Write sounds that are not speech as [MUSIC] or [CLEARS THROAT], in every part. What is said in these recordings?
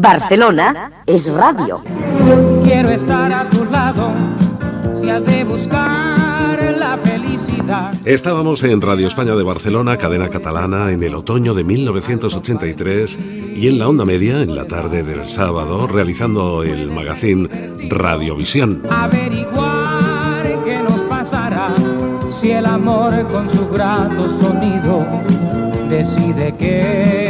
Barcelona es radio. Quiero estar a tu lado si has de buscar la felicidad. Estábamos en Radio España de Barcelona, cadena catalana, en el otoño de 1983 y en la onda media, en la tarde del sábado, realizando el magazine Radiovisión. Averiguar qué nos pasará si el amor con su grato sonido decide que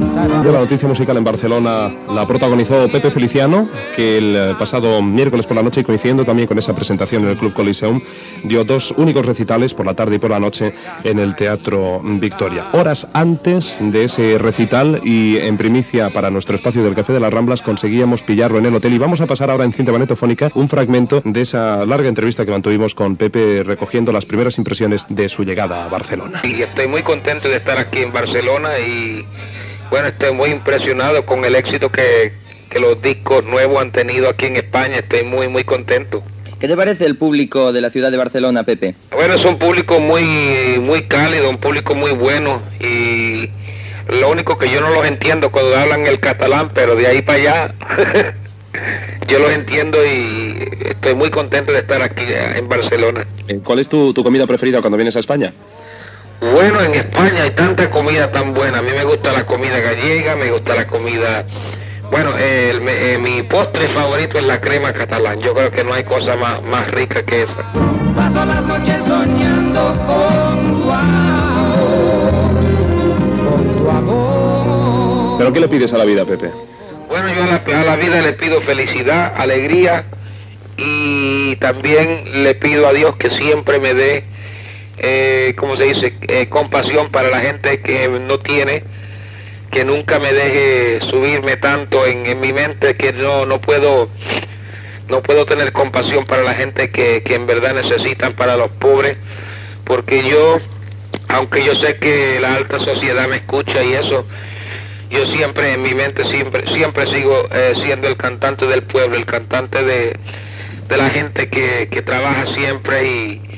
la noticia musical en Barcelona la protagonizó Pepe Feliciano, que el eh, pasado miércoles por la noche, coincidiendo también con esa presentación en el Club Coliseum, dio dos únicos recitales por la tarde y por la noche en el Teatro Victoria. Horas antes de ese recital y en primicia para nuestro espacio del Café de las Ramblas conseguíamos pillarlo en el hotel y vamos a pasar ahora en cinta magnetofónica un fragmento de esa larga entrevista que mantuvimos con Pepe recogiendo las primeras impresiones de su llegada a Barcelona. Y estoy muy contento de estar aquí en Barcelona y bueno, estoy muy impresionado con el éxito que, los discos nuevos han tenido aquí en España. Estoy muy, muy contento. ¿Qué te parece el público de la ciudad de Barcelona, Pepe? Bueno, es un público muy, muy cálido, un público muy bueno y lo único que yo no los entiendo cuando hablan el catalán, pero de ahí para allá [LAUGHS] yo los entiendo y estoy muy contento de estar aquí en Barcelona. ¿Cuál es tu, tu comida preferida cuando vienes a España? Bueno, en España hay tanta comida tan buena. A mí me gusta la comida gallega, me gusta la comida... Bueno, eh, mi postre favorito es la crema catalán. Yo creo que no hay cosa más, más rica que esa. Paso las noches soñando con tu amor, con tu amor. ¿Pero qué le pides a la vida, Pepe? Bueno, yo a la, a la vida le pido felicidad, alegría y también le pido a Dios que siempre me dé eh, como se dice, eh, compasión para la gente que no tiene, que nunca me deje subirme tanto en, mi mente que no, no puedo no puedo tener compasión para la gente que, que en verdad necesitan, para los pobres, porque yo, aunque yo sé que la alta sociedad me escucha y eso, yo siempre en mi mente siempre, siempre sigo eh, siendo el cantante del pueblo, el cantante de, de la gente que, que trabaja siempre y,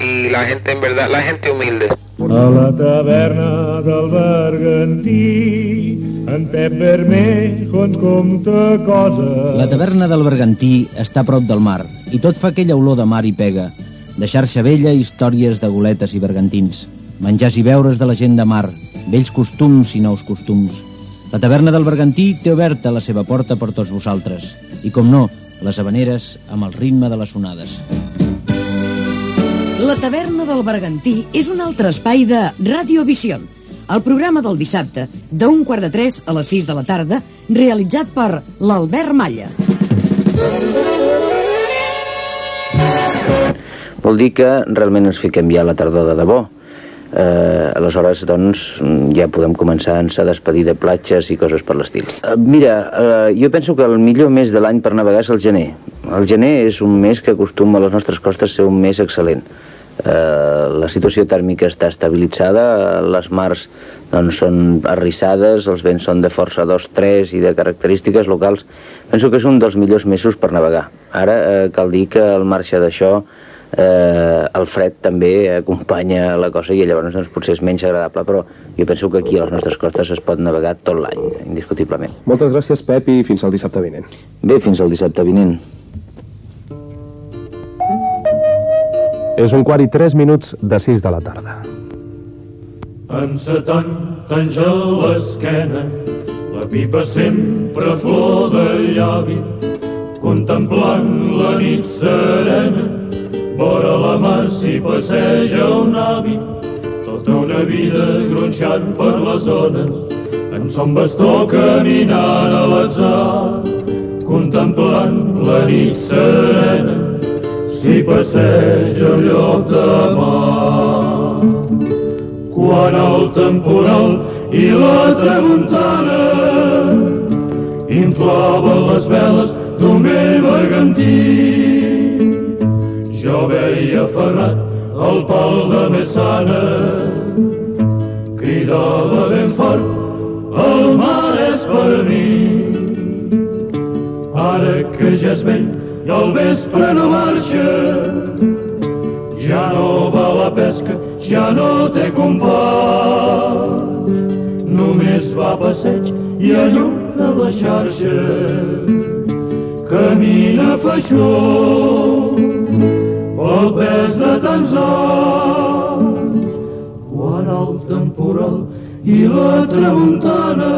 y la gente en verdad, la gente humilde. A la taverna del Bergantí, en Pep Bermejo ens compta coses. La taverna del Bergantí està a prop del mar i tot fa aquella olor de mar i pega. De xarxa vella, històries de goletes i bergantins. Menjars i beures de la gent de mar, vells costums i nous costums. La taverna del Bergantí té oberta la seva porta per tots vosaltres. I com no, les habaneres amb el ritme de les onades. La taverna del Bergantí és un altre espai de Radiovisió, el programa del dissabte, d'un quart de tres a les 6 de la tarda, realitzat per l'Albert Malla. Vol dir que realment ens fiquem ja a la tardor de debò. Eh, aleshores, doncs, ja podem començar a despedir de platges i coses per l'estil. Eh, mira, eh, jo penso que el millor mes de l'any per navegar és el gener. El gener és un mes que acostuma a les nostres costes ser un mes excel·lent la situació tèrmica està estabilitzada, les mars doncs, són arrissades, els vents són de força 2-3 i de característiques locals. Penso que és un dels millors mesos per navegar. Ara eh, cal dir que al marge d'això eh, el fred també acompanya la cosa i llavors doncs, potser és menys agradable, però jo penso que aquí a les nostres costes es pot navegar tot l'any, indiscutiblement. Moltes gràcies, Pep, i fins al dissabte vinent. Bé, fins al dissabte vinent. És un quart i tres minuts de sis de la tarda. Amb setanta anys a l'esquena, la pipa sempre flor de llavi, contemplant la nit serena, vora la mar s'hi passeja un avi, sota una vida gronxant per les zones, en son bastó caminant a l'atzar, contemplant la nit serena, s'hi passeja el lloc de mar. Quan el temporal i la tramuntana inflaven les veles d'un vell bergantí. Jo veia ferrat el pal de Messana, cridava ben fort, el mar és per mi. Ara que ja és vell, i al vespre no marxa. Ja no va la pesca, ja no té compàs. Només va a passeig i a llum de la xarxa camina feixó pel pes de tants anys quan el temporal i la tramuntana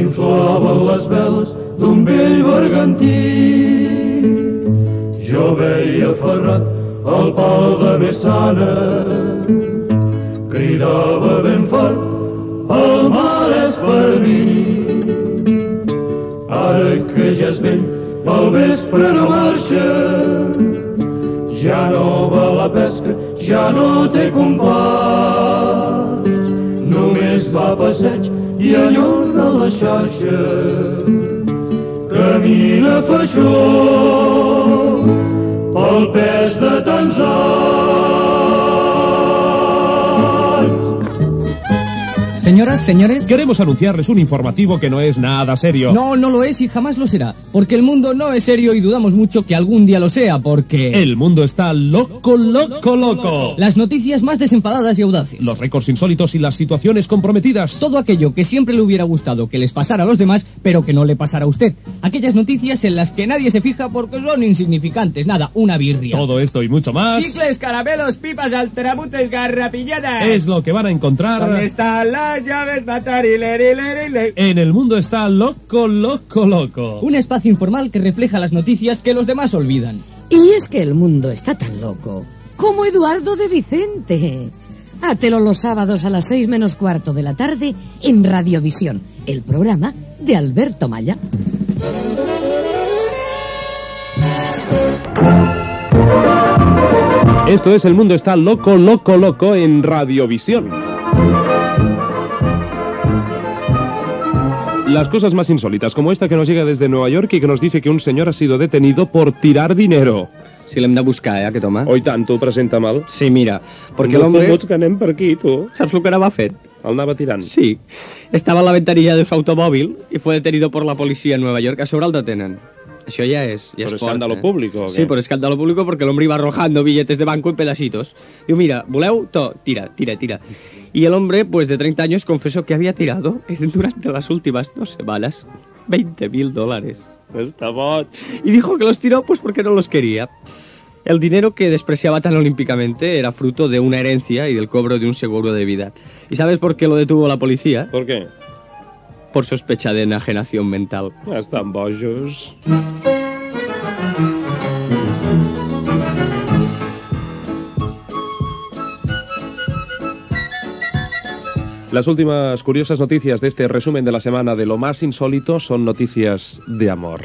inflaven les veles d'un vell bergantí. Jo veia ferrat al pal de Messana, cridava ben fort, el mar és per mi. Ara que ja és vell, el vespre no marxa, ja no va la pesca, ja no té companys, només va a passeig i allorna la xarxa. Camina feixó pel pes de tants Señoras, señores. Queremos anunciarles un informativo que no es nada serio. No, no lo es y jamás lo será. Porque el mundo no es serio y dudamos mucho que algún día lo sea, porque. El mundo está loco, loco, loco. Las noticias más desenfadadas y audaces. Los récords insólitos y las situaciones comprometidas. Todo aquello que siempre le hubiera gustado que les pasara a los demás, pero que no le pasara a usted. Aquellas noticias en las que nadie se fija porque son insignificantes. Nada, una birria. Todo esto y mucho más. Chicles, caramelos, pipas, alterabutes, garrapiñadas. Es lo que van a encontrar. ¿Dónde están las llaves? En el mundo está loco, loco, loco. Un espacio informal que refleja las noticias que los demás olvidan. Y es que el mundo está tan loco como Eduardo de Vicente. Átelo los sábados a las seis menos cuarto de la tarde en Radiovisión, el programa de Alberto Maya. Esto es El mundo está loco, loco, loco en Radiovisión. Las cosas más insólitas, como esta que nos llega desde Nueva York y que nos dice que un señor ha sido detenido por tirar dinero. Si l'hem de buscar, eh, aquest home. Oi tant, tu presenta mal. Sí, mira, perquè no l'home... fotuts que anem per aquí, tu. ¿Sabes lo que anava fent? El anava tirant. Sí. Estaba en la ventanilla de su automóvil y fue detenido por la policía en Nueva York. A sobre el detenen. Això ja és... Ja Por és fort, escándalo eh? público. Sí, por escándalo público porque el hombre iba arrojando billetes de banco en pedacitos. Digo, mira, voleu? To, tira, tira, tira. Y el hombre, pues de 30 años, confesó que había tirado [LAUGHS] durante las últimas dos semanas 20 mil dólares. Y dijo que los tiró pues porque no los quería. El dinero que despreciaba tan olímpicamente era fruto de una herencia y del cobro de un seguro de vida. ¿Y sabes por qué lo detuvo la policía? ¿Por qué? Por sospecha de enajenación mental. Estan bojos. Las últimas curiosas noticias de este resumen de la semana de lo más insólito son noticias de amor.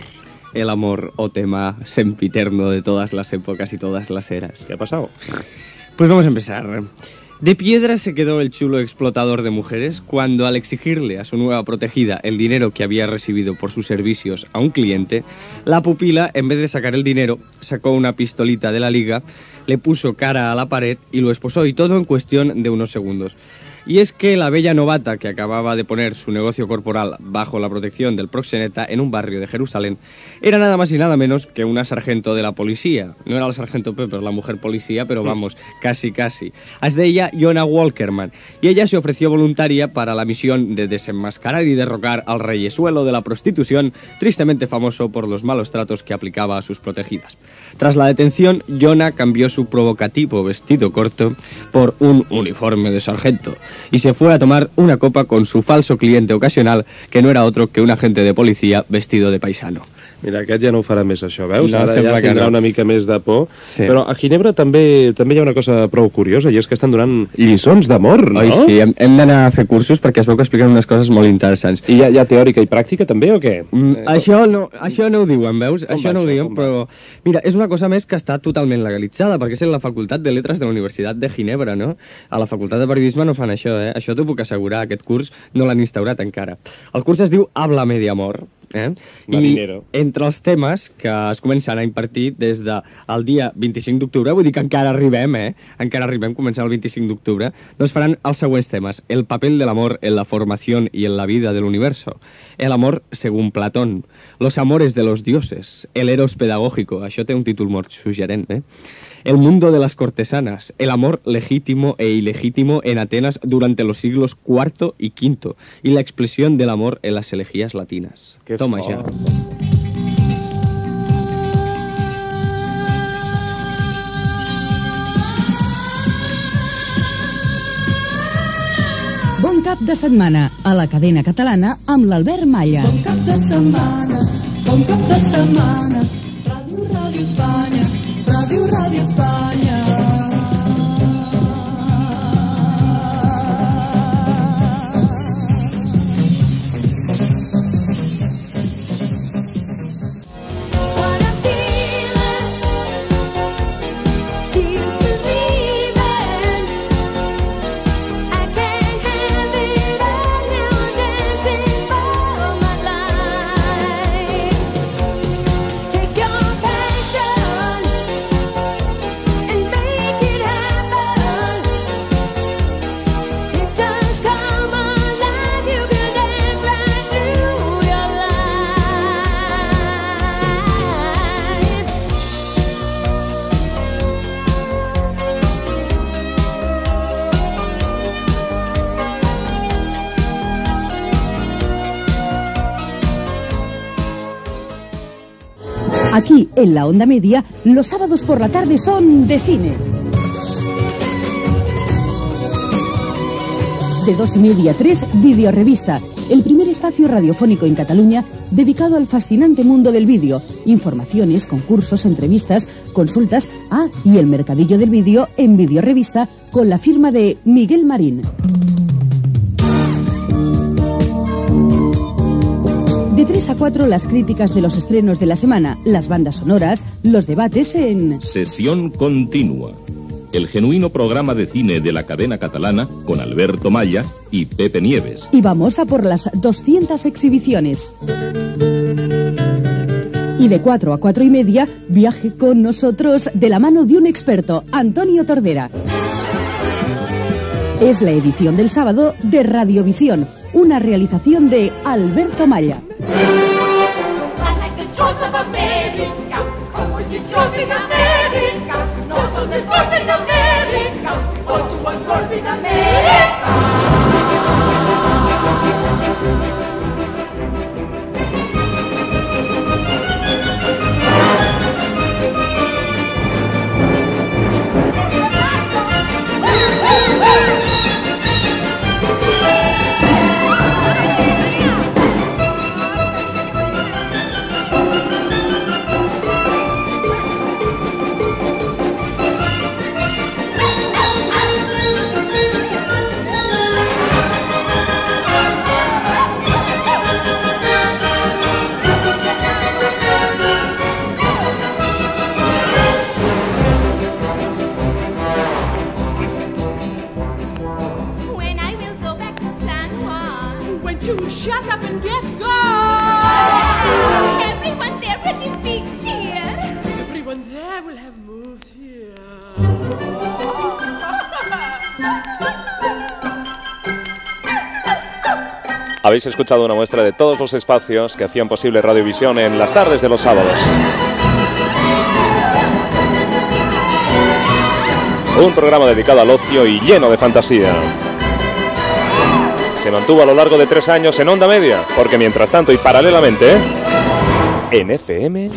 El amor o tema sempiterno de todas las épocas y todas las eras. ¿Qué ha pasado? Pues vamos a empezar. De piedra se quedó el chulo explotador de mujeres cuando al exigirle a su nueva protegida el dinero que había recibido por sus servicios a un cliente, la pupila, en vez de sacar el dinero, sacó una pistolita de la liga, le puso cara a la pared y lo esposó y todo en cuestión de unos segundos. Y es que la bella novata que acababa de poner su negocio corporal bajo la protección del proxeneta en un barrio de Jerusalén era nada más y nada menos que una sargento de la policía. No era la sargento Pepper, la mujer policía, pero vamos, casi casi. Es de ella Jonah Walkerman y ella se ofreció voluntaria para la misión de desenmascarar y derrocar al reyesuelo de la prostitución, tristemente famoso por los malos tratos que aplicaba a sus protegidas. Tras la detención, Jonah cambió su provocativo vestido corto por un uniforme de sargento y se fue a tomar una copa con su falso cliente ocasional, que no era otro que un agente de policía vestido de paisano. Mira, aquest ja no ho farà més, això, veus? No, Ara ja que tindrà no. una mica més de por. Sí. Però a Ginebra també també hi ha una cosa prou curiosa, i és que estan donant lliçons d'amor, no? Oi, sí, hem, hem d'anar a fer cursos perquè es veu que expliquen unes coses molt interessants. I hi ha, hi ha teòrica i pràctica també, o què? Mm, això, no, això no ho diuen, veus? Com això va no ho diuen, Com va? però... Mira, és una cosa més que està totalment legalitzada, perquè és en la Facultat de Letres de la Universitat de Ginebra, no? A la Facultat de Periodisme no fan això, eh? Això t'ho puc assegurar, aquest curs no l'han instaurat encara. El curs es diu Háblame de amor, eh? Marinero. I entre els temes que es començan a impartir des del de dia 25 d'octubre, vull dir que encara arribem, eh? Encara arribem, començant el 25 d'octubre, doncs faran els següents temes. El papel del amor en la formación y en la vida del universo. El amor según Platón. Los amores de los dioses. El eros pedagógico. Això té un títol molt suggerent, eh? El mundo de las cortesanas, el amor legítimo e ilegítimo en Atenas durante los siglos IV y V y la expresión del amor en las elegías latinas. Toma ya. Bon cap de setmana a la cadena catalana amb l'Albert Malla. Bon cap de setmana, bon cap de setmana. Ràdio, Ràdio Espanya, Ràdio, Ràdio Espanya. En la onda media, los sábados por la tarde son de cine. De dos y media a tres, Videorevista, el primer espacio radiofónico en Cataluña dedicado al fascinante mundo del vídeo. Informaciones, concursos, entrevistas, consultas, ah, y el mercadillo del vídeo en Videorevista con la firma de Miguel Marín. De 3 a 4 las críticas de los estrenos de la semana, las bandas sonoras, los debates en Sesión continua. El genuino programa de cine de la cadena catalana con Alberto Maya y Pepe Nieves. Y vamos a por las 200 exhibiciones. Y de 4 a 4 y media, viaje con nosotros de la mano de un experto, Antonio Tordera. Es la edición del sábado de Radiovisión, una realización de Alberto Maya. Habéis escuchado una muestra de todos los espacios que hacían posible Radiovisión en las tardes de los sábados. Un programa dedicado al ocio y lleno de fantasía. Se mantuvo a lo largo de tres años en onda media, porque mientras tanto y paralelamente, en FM,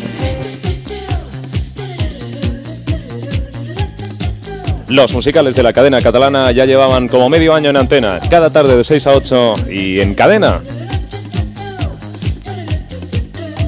los musicales de la cadena catalana ya llevaban como medio año en antena, cada tarde de 6 a 8 y en cadena.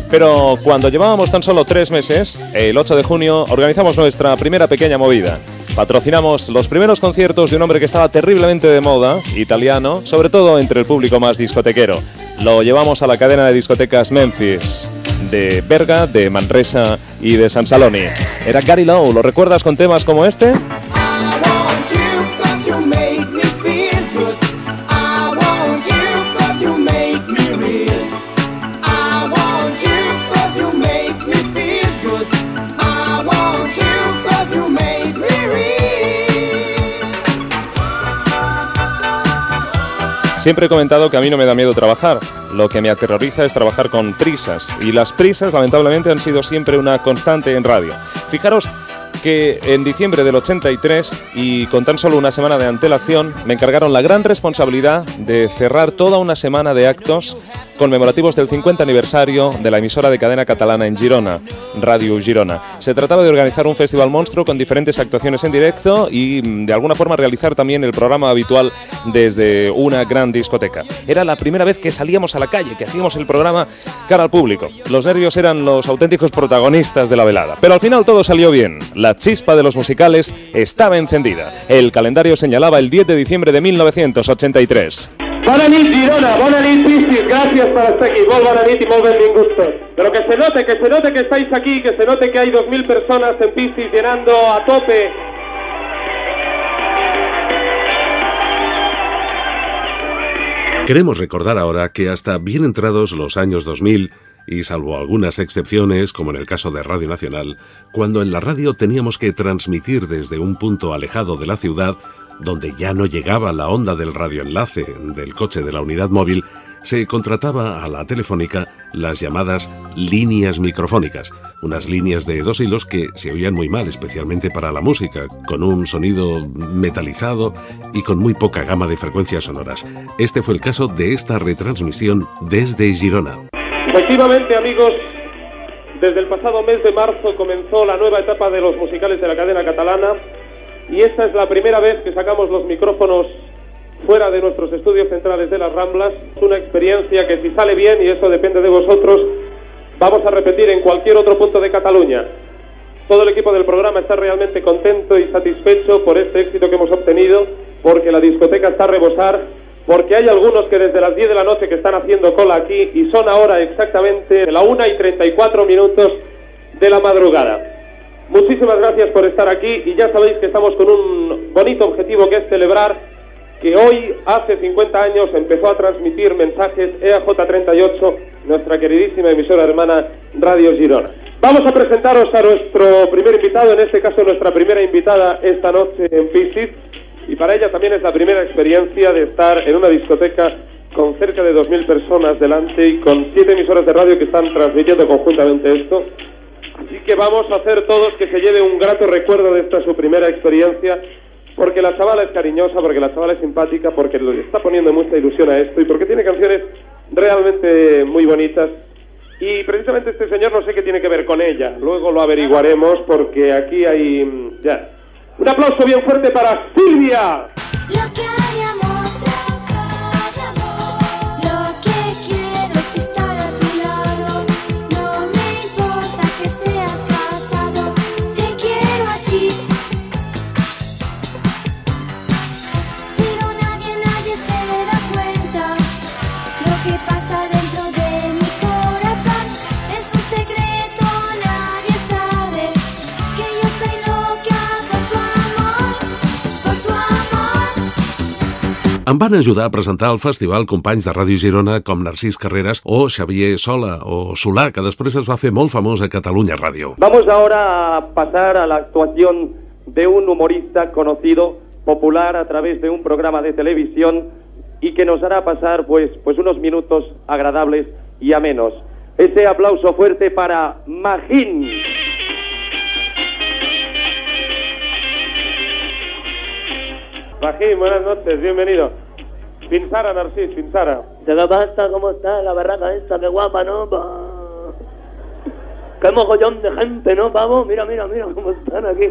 Pero cuando llevábamos tan solo tres meses, el 8 de junio organizamos nuestra primera pequeña movida. Patrocinamos los primeros conciertos de un hombre que estaba terriblemente de moda, italiano, sobre todo entre el público más discotequero. Lo llevamos a la cadena de discotecas Memphis, de Berga, de Manresa y de San Saloni. Era Gary Lowe, ¿lo recuerdas con temas como este? Siempre he comentado que a mí no me da miedo trabajar. Lo que me aterroriza es trabajar con prisas. Y las prisas, lamentablemente, han sido siempre una constante en radio. Fijaros que en diciembre del 83 y con tan solo una semana de antelación me encargaron la gran responsabilidad de cerrar toda una semana de actos conmemorativos del 50 aniversario de la emisora de cadena catalana en Girona, Radio Girona. Se trataba de organizar un festival monstruo con diferentes actuaciones en directo y mm, de alguna forma realizar también el programa habitual desde una gran discoteca. Era la primera vez que salíamos a la calle, que hacíamos el programa cara al público. Los nervios eran los auténticos protagonistas de la velada. Pero al final todo salió bien. La chispa de los musicales estaba encendida. El calendario señalaba el 10 de diciembre de 1983. Bona nit, Girona, bona nit, Piscis, gràcies per estar aquí, molt bona nit i molt benvinguts tots. Pero que se note, que se note que estáis aquí, que se note que hay 2.000 personas en Piscis llenando a tope. Queremos recordar ahora que hasta bien entrados los años 2000, y salvo algunas excepciones, como en el caso de Radio Nacional, cuando en la radio teníamos que transmitir desde un punto alejado de la ciudad, donde ya no llegaba la onda del radioenlace del coche de la unidad móvil, se contrataba a la telefónica las llamadas líneas microfónicas, unas líneas de dos hilos que se oían muy mal, especialmente para la música, con un sonido metalizado y con muy poca gama de frecuencias sonoras. Este fue el caso de esta retransmisión desde Girona. Efectivamente, amigos, desde el pasado mes de marzo comenzó la nueva etapa de los musicales de la cadena catalana y esta es la primera vez que sacamos los micrófonos fuera de nuestros estudios centrales de las Ramblas. Es una experiencia que si sale bien, y eso depende de vosotros, vamos a repetir en cualquier otro punto de Cataluña. Todo el equipo del programa está realmente contento y satisfecho por este éxito que hemos obtenido, porque la discoteca está a rebosar, porque hay algunos que desde las 10 de la noche que están haciendo cola aquí y son ahora exactamente la 1 y 34 minutos de la madrugada. Muchísimas gracias por estar aquí y ya sabéis que estamos con un bonito objetivo que es celebrar que hoy, hace 50 años, empezó a transmitir mensajes E EAJ38, nuestra queridísima emisora hermana Radio Girona. Vamos a presentaros a nuestro primer invitado, en este caso nuestra primera invitada esta noche en Piscis, y para ella también es la primera experiencia de estar en una discoteca con cerca de 2.000 personas delante y con siete emisoras de radio que están transmitiendo conjuntamente esto. Así que vamos a hacer todos que se lleve un grato recuerdo de esta su primera experiencia, porque la chavala es cariñosa, porque la chavala es simpática, porque le está poniendo mucha ilusión a esto y porque tiene canciones realmente muy bonitas. Y precisamente este señor no sé qué tiene que ver con ella, luego lo averiguaremos porque aquí hay... mm, ya. Un aplauso bien fuerte para Silvia. Em van ajudar a presentar el festival companys de Ràdio Girona com Narcís Carreras o Xavier Sola o Solà, que després es va fer molt famós a Catalunya Ràdio. Vamos ahora a pasar a la actuación de un humorista conocido, popular a través de un programa de televisión y que nos hará pasar pues, pues unos minutos agradables y amenos. Ese aplauso fuerte para Magín. Magín, buenas noches, bienvenido. Pinsara, Narcís, Pinsara. ¿De qué pasa? ¿Cómo está la barraca esta? Qué guapa, ¿no? Qué mogollón de gente, ¿no, pavo? Mira, mira, mira cómo están aquí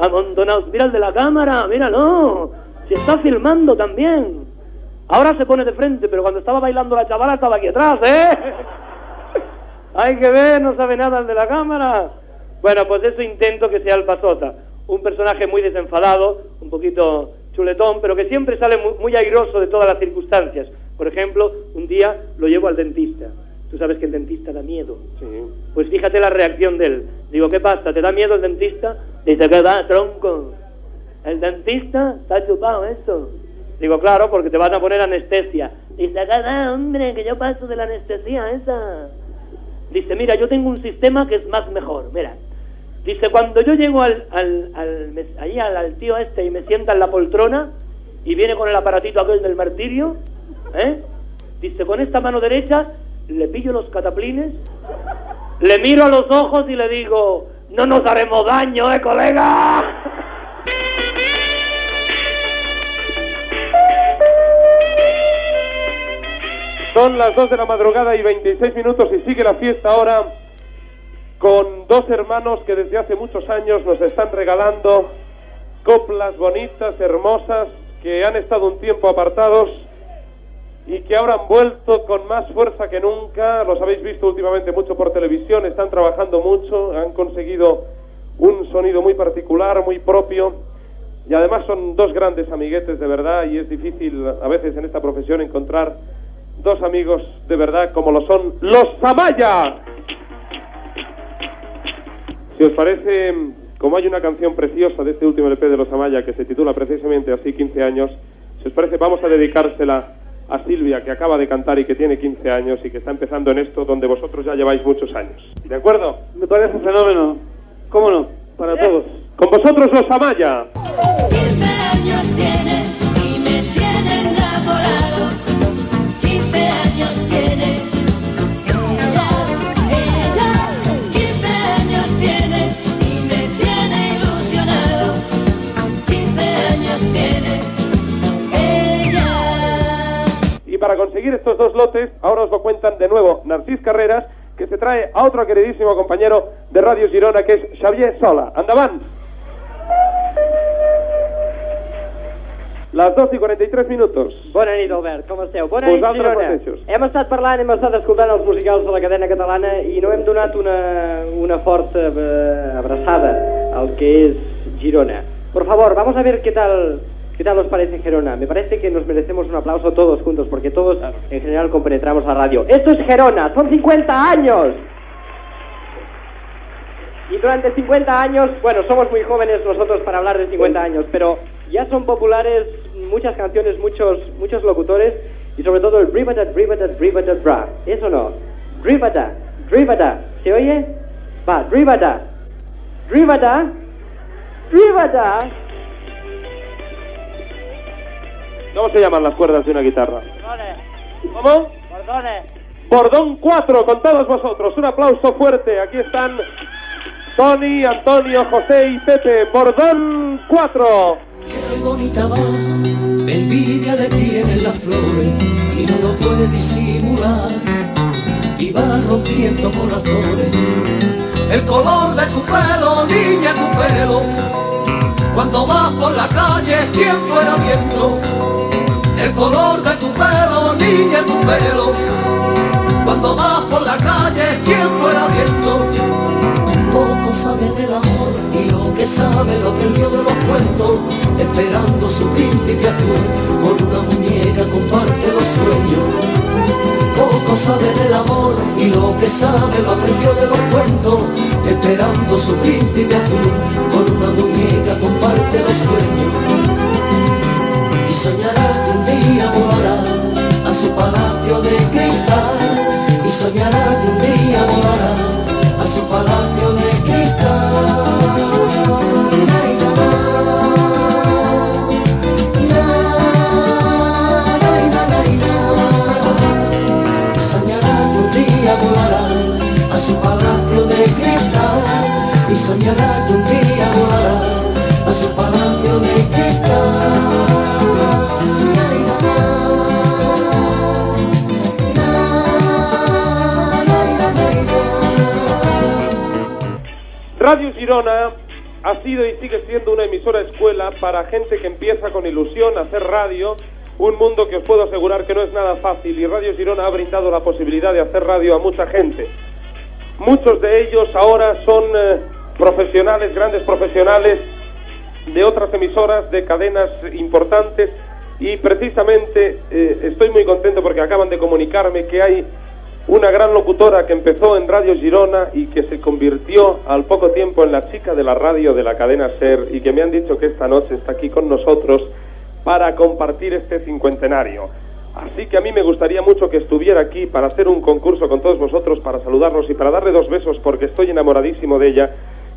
amontonados. Mira el de la cámara, míralo. Si está filmando también. Ahora se pone de frente, pero cuando estaba bailando la chavala estaba aquí atrás, ¿eh? [LAUGHS] Hay que ver, no sabe nada el de la cámara. Bueno, pues eso intento que sea el Pasota. Un personaje muy desenfadado, un poquito chuletón, pero que siempre sale muy, muy airoso de todas las circunstancias. Por ejemplo, un día lo llevo al dentista. Tú sabes que el dentista da miedo. Pues fíjate la reacción de él. Digo, ¿qué pasa? ¿Te da miedo el dentista? Dice, ¿qué va, tronco? El dentista está chupado eso. Digo, claro, porque te van a poner anestesia. Dice, ¿qué va, hombre? Que yo paso de la anestesia esa. Dice, mira, yo tengo un sistema que es más mejor. Mira, Dice, cuando yo llego al, al, allí al, al tío este y me sienta en la poltrona y viene con el aparatito aquel del martirio, ¿eh? Dice, con esta mano derecha le pillo los cataplines, le miro a los ojos y le digo, No nos haremos daño, ¿eh, colega? Son las 2 de la madrugada y 26 minutos y sigue la fiesta ahora con dos hermanos que desde hace muchos años nos están regalando coplas bonitas, hermosas, que han estado un tiempo apartados y que ahora han vuelto con más fuerza que nunca. Los habéis visto últimamente mucho por televisión, están trabajando mucho, han conseguido un sonido muy particular, muy propio. Y además son dos grandes amiguetes de verdad y es difícil a veces en esta profesión encontrar dos amigos de verdad como lo son los Zamaya. Si os parece, como hay una canción preciosa de este último LP de los Amaya que se titula precisamente así 15 años, si os parece vamos a dedicársela a Silvia que acaba de cantar y que tiene 15 años y que está empezando en esto donde vosotros ya lleváis muchos años. ¿De acuerdo? Me parece un fenómeno. ¿Cómo no? Para todos. Con vosotros los Amaya. años tiene y me tiene enamorado. Para conseguir estos dos lotes, ahora os lo cuentan de nuevo Narcís Carreras, que se trae a otro queridísimo compañero de Radio Girona, que es Xavier Sola. ¡Andaban! Les 2 i 43 minuts. Bona nit, Albert, com esteu? Bona nit, Vosaltres Girona. mateixos. Hem estat parlant, hem estat escoltant els musicals de la cadena catalana i no hem donat una, una forta eh, abraçada al que es Girona. Por favor, vamos a ver qué tal, qué tal os parece Gerona. Me parece que nos merecemos un aplauso todos juntos porque todos en general compenetramos la radio. Esto es Gerona, son 50 años. Y durante 50 años, bueno, somos muy jóvenes nosotros para hablar de 50 años, pero ya son populares muchas canciones, muchos muchos locutores y sobre todo el bribata, bribata, bribata, bra. ¿Eso no? Bribata, bribata. ¿Se oye? Va, bribata. Bribata. Bribata. ¿Cómo se llaman las cuerdas de una guitarra? ¿Cómo? Bordón 4 con todos vosotros. Un aplauso fuerte. Aquí están Tony, Antonio, José y Pepe. Bordón 4. Qué bonita va, envidia le tienen las flores y no lo puede disimular. Y va rompiendo corazones. El color de tu pelo, niña, tu pelo. Cuando vas por la calle, quien fuera viento. El color de tu pelo, niña, tu pelo. Cuando vas por la calle, quien fuera viento. Poco sabe del amor y lo que sabe lo aprendió de los cuentos, esperando su príncipe azul, con una muñeca comparte los sueños. Poco sabe del amor y lo que sabe lo aprendió de los cuentos, esperando su príncipe azul, con una muñeca comparte los sueños. Y soñará un día volará a su palacio de cristal, y soñará que un día volará a su palacio de cristal. Soñará que un día volará a su palacio de cristal. Y soñará que un Girona ha sido y sigue siendo una emisora escuela para gente que empieza con ilusión a hacer radio, un mundo que os puedo asegurar que no es nada fácil y Radio Girona ha brindado la posibilidad de hacer radio a mucha gente. Muchos de ellos ahora son eh, profesionales, grandes profesionales de otras emisoras, de cadenas importantes y precisamente eh, estoy muy contento porque acaban de comunicarme que hay una gran locutora que empezó en Radio Girona y que se convirtió al poco tiempo en la chica de la radio de la cadena SER y que me han dicho que esta noche está aquí con nosotros para compartir este cincuentenario. Así que a mí me gustaría mucho que estuviera aquí para hacer un concurso con todos vosotros, para saludarnos y para darle dos besos porque estoy enamoradísimo de ella.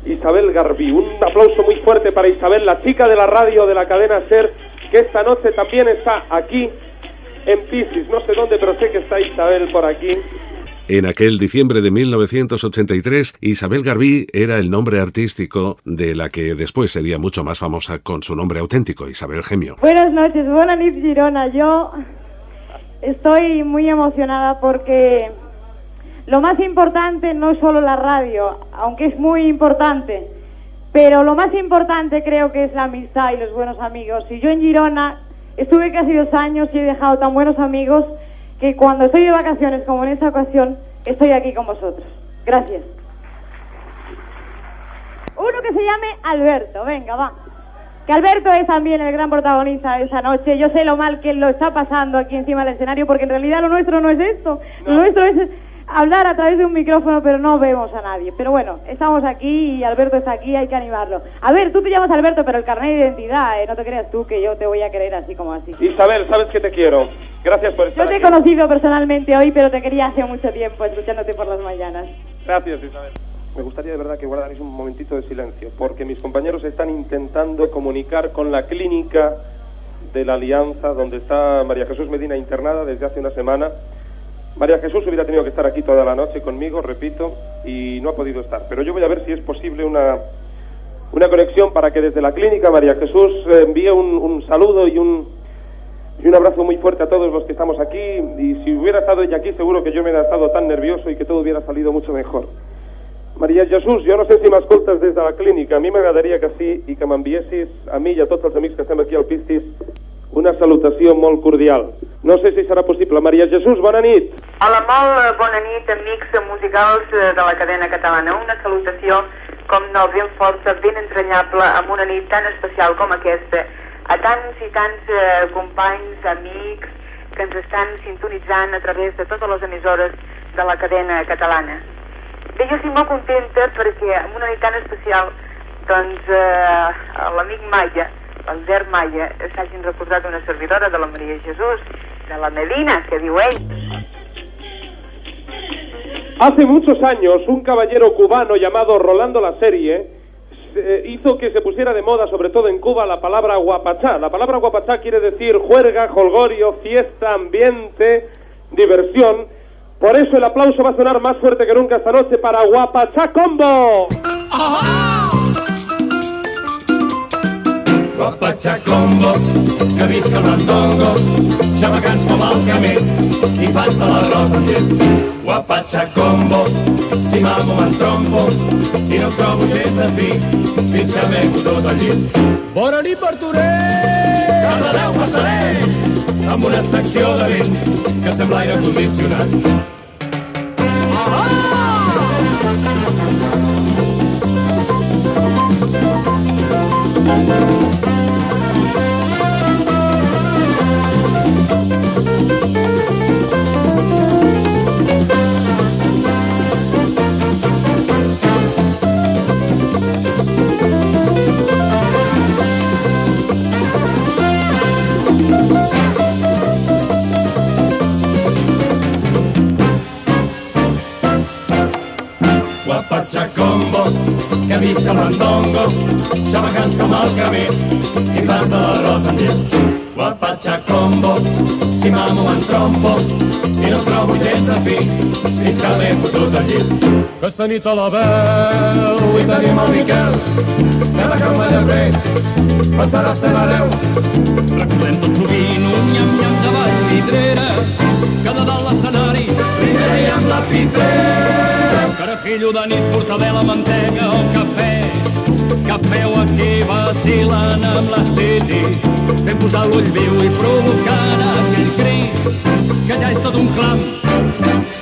Isabel Garbí, un aplauso muy fuerte para Isabel, la chica de la radio de la cadena SER, que esta noche también está aquí en Piscis, no sé dónde, pero sé que está Isabel por aquí. En aquel diciembre de 1983, Isabel Garbí era el nombre artístico de la que después sería mucho más famosa con su nombre auténtico, Isabel Gemio. Buenas noches, buenas noches Girona. Yo estoy muy emocionada porque lo más importante no es solo la radio, aunque es muy importante, pero lo más importante creo que es la amistad y los buenos amigos. Y yo en Girona estuve casi dos años y he dejado tan buenos amigos que cuando estoy de vacaciones, como en esta ocasión, estoy aquí con vosotros. Gracias. Uno que se llame Alberto, venga, va. Que Alberto es también el gran protagonista de esa noche. Yo sé lo mal que lo está pasando aquí encima del escenario, porque en realidad lo nuestro no es esto. Lo nuestro es hablar a través de un micrófono, pero no vemos a nadie. Pero bueno, estamos aquí y Alberto está aquí, hay que animarlo. A ver, tú te llamas Alberto, pero el carnet de identidad, eh, no te creas tú que yo te voy a querer así como así. Isabel, sabes que te quiero. Gracias por estar Yo te he conocido personalmente hoy, pero te quería hace mucho tiempo, escuchándote por las mañanas. Gracias, Isabel. Me gustaría de verdad que guardarais un momentito de silencio, porque mis compañeros están intentando comunicar con la clínica de la Alianza, donde está María Jesús Medina internada desde hace una semana. María Jesús hubiera tenido que estar aquí toda la noche conmigo, repito, y no ha podido estar. Pero yo voy a ver si es posible una, una conexión para que desde la clínica María Jesús eh, envíe un, un saludo y un, y un abrazo muy fuerte a todos los que estamos aquí. Y si hubiera estado ella aquí, seguro que yo me hubiera estado tan nervioso y que todo hubiera salido mucho mejor. Maria Jesús, jo no sé si m'escoltes des de la clínica. A mi m'agradaria que sí i que m'enviessis a mi i a tots els amics que estem aquí al Pistis una salutació molt cordial. No sé si serà possible. Maria Jesús, bona nit. Hola, molt eh, bona nit, amics musicals eh, de la cadena catalana. Una salutació, com no, ben forta, ben entranyable, amb una nit tan especial com aquesta, a tants i tants eh, companys, amics, que ens estan sintonitzant a través de totes les emissores de la cadena catalana. Bé, jo estic molt contenta perquè en una nit tan especial, doncs, eh, l'amic Maia, l'Albert Maia, s'hagin recordat una servidora de la Maria Jesús, de la Medina, que diu ell. Hace muchos años, un caballero cubano llamado Rolando La Serie eh, hizo que se pusiera de moda, sobre todo en Cuba, la palabra guapachá. La palabra guapachá quiere decir juerga, jolgorio, fiesta, ambiente, diversión. Por eso el aplauso va a sonar más fuerte que nunca esta noche para Guapachá Combo. Guapachacombo, que visca l'andongo, xamacans com el que més, i fans de l'arròs amb llet. Guapachacombo, si mamo m'entrombo, i no trobo gens de fi, fins que m'enco tot el llit. Bona nit, Martorell! Cardedeu passaré, amb una secció de vent, que sembla aire condicionat. M'entrompo, i no trobo gens de fi, fins que m'he fotut al llit. Aquesta nit a la veu, i tenim el Miquel, que la cama de fred, passarà a ser l'hereu. Recordem tot sovint un nyam-nyam de baix vidrera, que de dalt l'escenari primer i amb la pitera. Carajillo d'anís, portadela, mantega o cafè, que feu aquí vacilant amb les titi, fent posar l'ull viu i provocant aquell crit, que ja és tot un clam.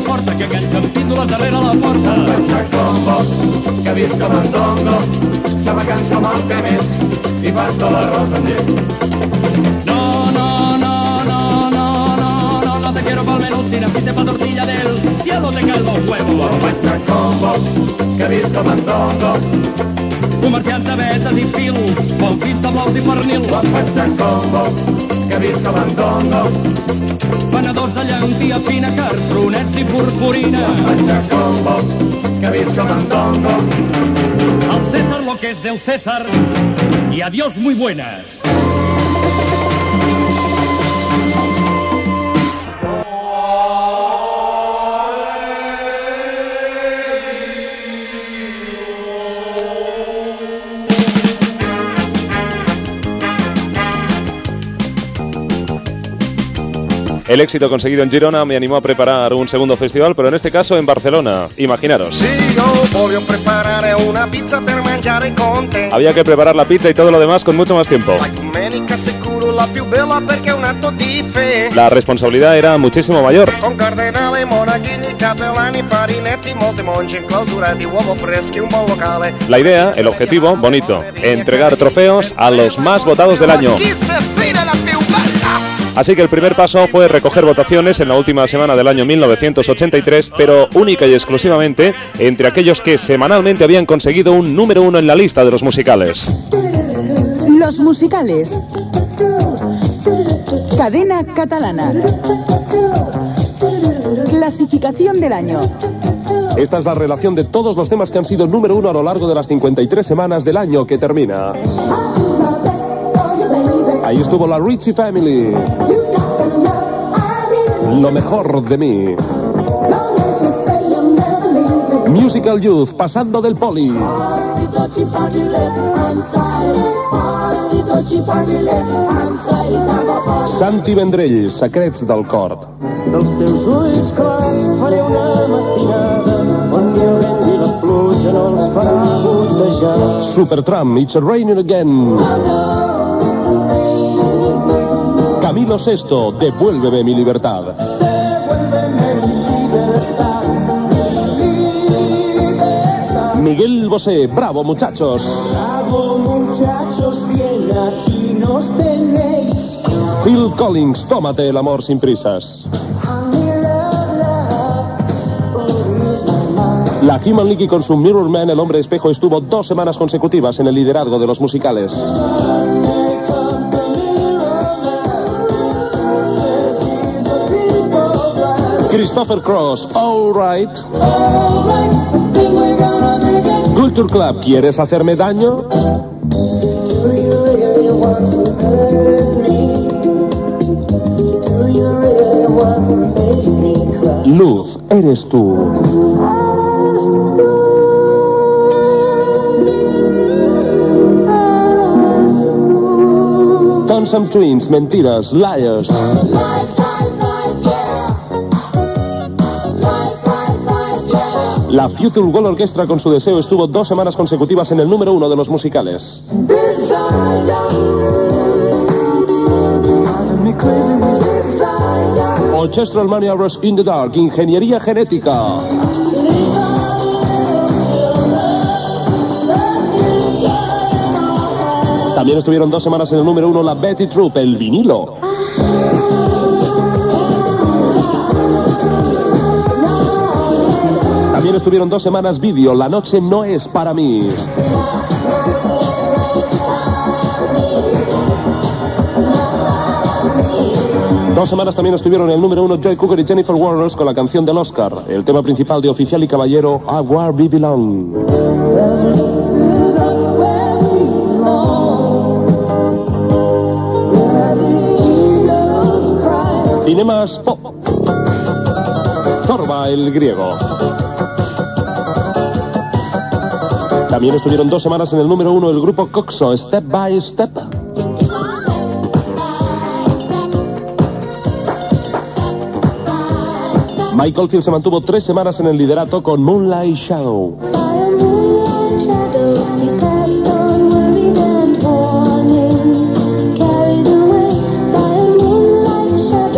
D'història porta que enganxen píndoles darrere la porta. Guapatxa combo, que visca Mandongo, ja vacants com el que més, i de l'arròs amb llet. No, no, no, no, no, no, no, no te quiero pa'l menú, si naciste pa' tortilla cielo te caldo un huevo. Guapatxa combo, que visca Mandongo, Comerciants de vetes i fils, bon fins de blaus i pernil. Guapatxa combo, que visca Mandongo, Venedors de llentia fina, cartronets i purpurina. Guapatxa combo, que visca Mandongo, Al César lo que es del César y adiós muy buenas. El éxito conseguido en Girona me animó a preparar un segundo festival, pero en este caso en Barcelona. Imaginaros. Había que preparar la pizza y todo lo demás con mucho más tiempo. La responsabilidad era muchísimo mayor. La idea, el objetivo, bonito. Entregar trofeos a los más votados del año. Así que el primer paso fue recoger votaciones en la última semana del año 1983, pero única y exclusivamente entre aquellos que semanalmente habían conseguido un número uno en la lista de los musicales. Los musicales. Cadena catalana. Clasificación del año. Esta es la relación de todos los temas que han sido número uno a lo largo de las 53 semanas del año que termina. Ahí estuvo la Richie Family. Lo mejor de mí. Musical Youth, pasando del poli. Santi Vendrell, secrets del cor. Dels teus ulls clars faré una matinada on ni el vent i la pluja no els farà gotejar. Supertram, It's Raining Again. Camilo Sesto, Devuélveme mi libertad. Miguel Bosé, bravo muchachos. Bravo muchachos, bien aquí nos tenéis. Phil Collins, tómate el amor sin prisas. La Human League con su Mirror Man, el hombre espejo, estuvo dos semanas consecutivas en el liderazgo de los musicales. Christopher Cross, All Right. Culture Club, ¿quieres hacerme daño? Luz, eres tú. Tonsam Twins, mentiras, liars. La Future World Orchestra con su deseo estuvo dos semanas consecutivas en el número uno de los musicales. Orchestral Mania Rush in the Dark, Ingeniería Genética. También estuvieron dos semanas en el número uno la Betty Troop, el vinilo. Estuvieron dos semanas vídeo, La noche no es para mí. Dos semanas también estuvieron el número uno Joy Cooker y Jennifer Warnes con la canción del Oscar, el tema principal de Oficial y Caballero, I Where We Belong. Cinemas Pop. Torba el griego. También estuvieron dos semanas en el número uno el grupo Coxo, Step by Step. Mike Oldfield se mantuvo tres semanas en el liderato con Moonlight Shadow.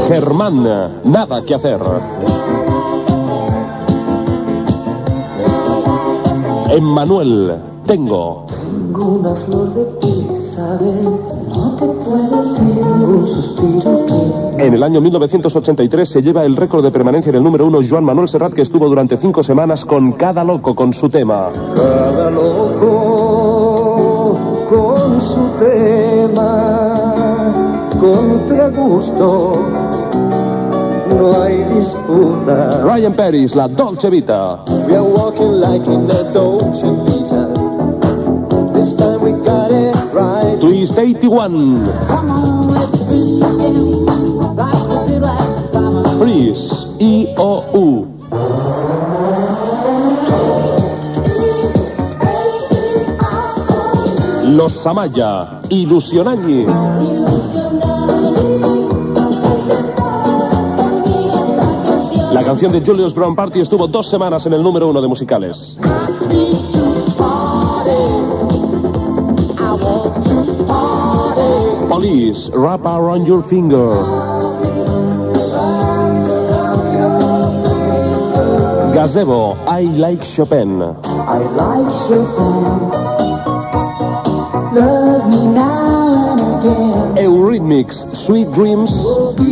Germán, nada que hacer. Emmanuel, tengo. Tengo una flor de ti, ¿sabes? No te puedes ir. Un suspiro que En el año 1983 se lleva el récord de permanencia en el número uno Joan Manuel Serrat, que estuvo durante cinco semanas con cada loco con su tema. Cada loco con su tema, contra gusto, no hay disputa. Ryan Paris, la Dolce Vita. We are walking like in a Dolce Vita. This time we got it right. Twist 81. Freeze, I-O-U. Los Samaya, Ilusionagni. Canción de Julius Brown Party estuvo dos semanas en el número uno de musicales. Police, wrap around your finger. Gazebo, I like Chopin. I like Chopin. Love me now and again. Eurythmics, Sweet Dreams. Sweet dreams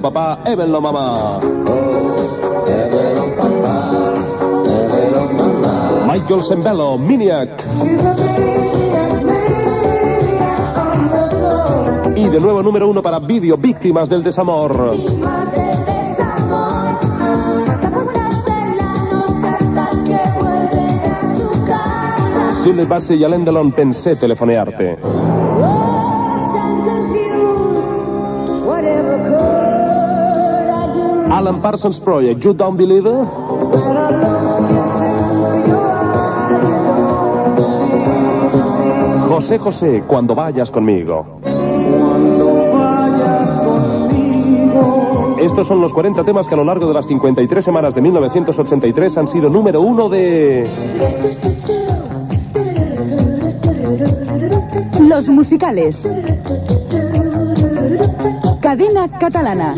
papà, e bello mamma. Michael Sembello, Miniac. Y de nuevo número uno para vídeo Víctimas del Desamor. Más de desamor. Basse y Alain Delon, pensé telefonearte. Alan Parsons Project, You Don't Believe It? When I look into your eyes, José José, cuando vayas conmigo. Estos son los 40 temas que a lo largo de las 53 semanas de 1983 han sido número uno de... Los musicales. Cadena catalana.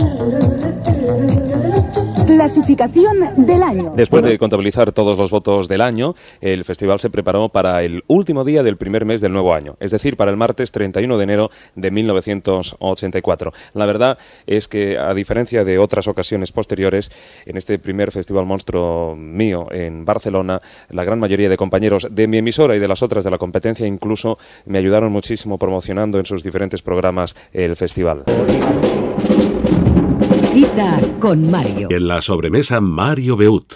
Clasificación del año. Después de contabilizar todos los votos del año, el festival se preparó para el último día del primer mes del nuevo año, es decir, para el martes 31 de enero de 1984. La verdad es que, a diferencia de otras ocasiones posteriores, en este primer festival monstruo mío en Barcelona, la gran mayoría de compañeros de mi emisora y de las otras de la competencia incluso me ayudaron muchísimo promocionando en sus diferentes programas el festival. Cita con Mario. En la sobremesa, Mario Beut.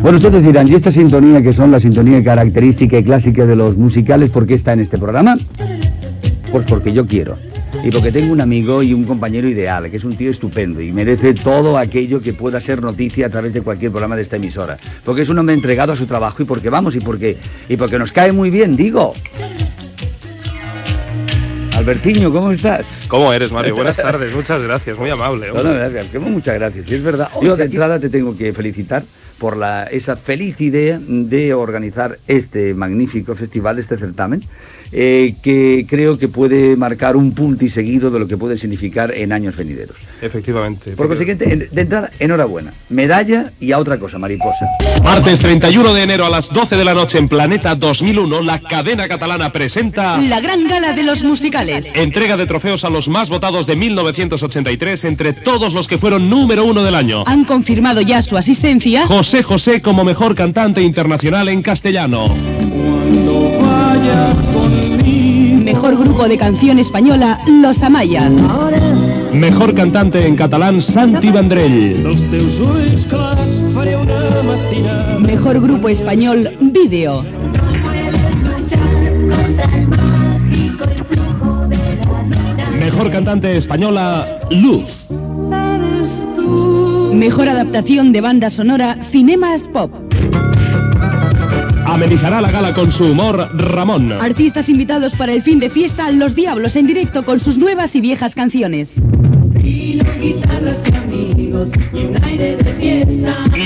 Bueno, ustedes dirán, ¿y esta sintonía que son la sintonía característica y clásica de los musicales, por qué está en este programa? Pues porque yo quiero. Y porque tengo un amigo y un compañero ideal, que es un tío estupendo y merece todo aquello que pueda ser noticia a través de cualquier programa de esta emisora. Porque es un hombre entregado a su trabajo y porque vamos y porque, y porque nos cae muy bien, digo. Albertiño, ¿cómo estás? ¿Cómo eres, Mario? [LAUGHS] Buenas tardes, muchas gracias, muy amable. No, no, gracias, que muchas gracias. Y es verdad. Yo de entrada te tengo que felicitar por la, esa feliz idea de organizar este magnífico festival, este certamen, eh, que creo que puede marcar un punto y seguido de lo que puede significar en años venideros. Efectivamente. Por consiguiente, en- de entrada, enhorabuena. Medalla y a otra cosa, mariposa. Martes 31 de enero a las 12 de la noche en Planeta 2001, la cadena catalana presenta... La gran gala de los musicales. Entrega de trofeos a los más votados de 1983 entre todos los que fueron número uno del año. Han confirmado ya su asistencia. José José como mejor cantante internacional en castellano. Mejor Mejor grupo de canción española, Los Amaya. Mejor cantante en catalán, Santi matinada. Mejor grupo español, Vídeo. Mejor cantante española, Luz. Mejor adaptación de banda sonora, Cinemas Pop. Amenizará la gala con su humor, Ramón. Artistas invitados para el fin de fiesta, Los Diablos en directo con sus nuevas y viejas canciones. Y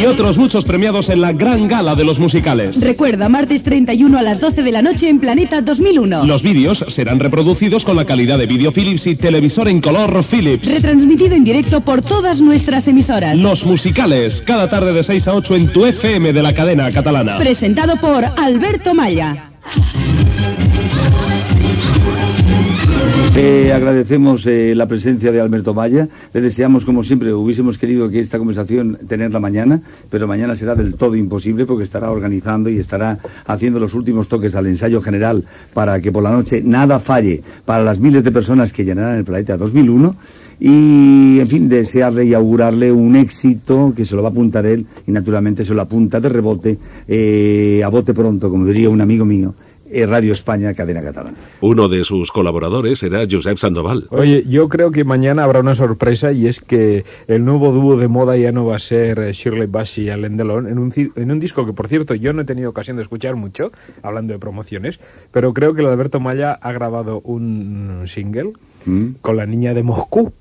otros muchos premiados en la gran gala de los musicales. Recuerda, martes 31 a las 12 de la noche en Planeta 2001. Los vídeos serán reproducidos con la calidad de vídeo Philips y televisor en color Philips. Retransmitido en directo por todas nuestras emisoras. Los musicales, cada tarde de 6 a 8 en tu FM de la cadena catalana. Presentado por Alberto Maya. Eh, agradecemos eh, la presencia de Alberto Maya. Le deseamos, como siempre, hubiésemos querido que esta conversación tenerla mañana, pero mañana será del todo imposible porque estará organizando y estará haciendo los últimos toques al ensayo general para que por la noche nada falle para las miles de personas que llenarán el planeta 2001. Y, en fin, desearle y augurarle un éxito que se lo va a apuntar él y, naturalmente, se lo apunta de rebote, eh, a bote pronto, como diría un amigo mío, Radio España, cadena catalana. Uno de sus colaboradores era Josep Sandoval. Oye, yo creo que mañana habrá una sorpresa y es que el nuevo dúo de moda ya no va a ser eh, Shirley Bassey y Alain Delon en un, en un disco que, por cierto, yo no he tenido ocasión de escuchar mucho, hablando de promociones, pero creo que el Alberto Maya ha grabado un single con la niña de Moscú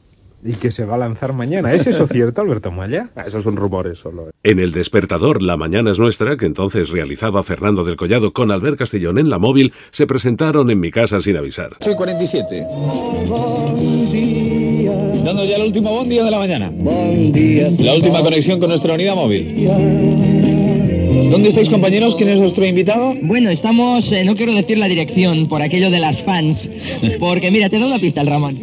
y que se va a lanzar mañana. ¿Es eso cierto, Alberto Maya? Esos son rumores solo. En el despertador La Mañana es Nuestra, que entonces realizaba Fernando del Collado con Albert Castellón en la móvil, se presentaron en mi casa sin avisar. Soy 47. Dando ya el último buen día de la mañana. La última conexión con nuestra unidad móvil. ¿Dónde estáis compañeros? ¿Quién es nuestro invitado? Bueno, estamos, eh, no quiero decir la dirección por aquello de las fans, [LAUGHS] porque mira, te doy una pista, el Ramón.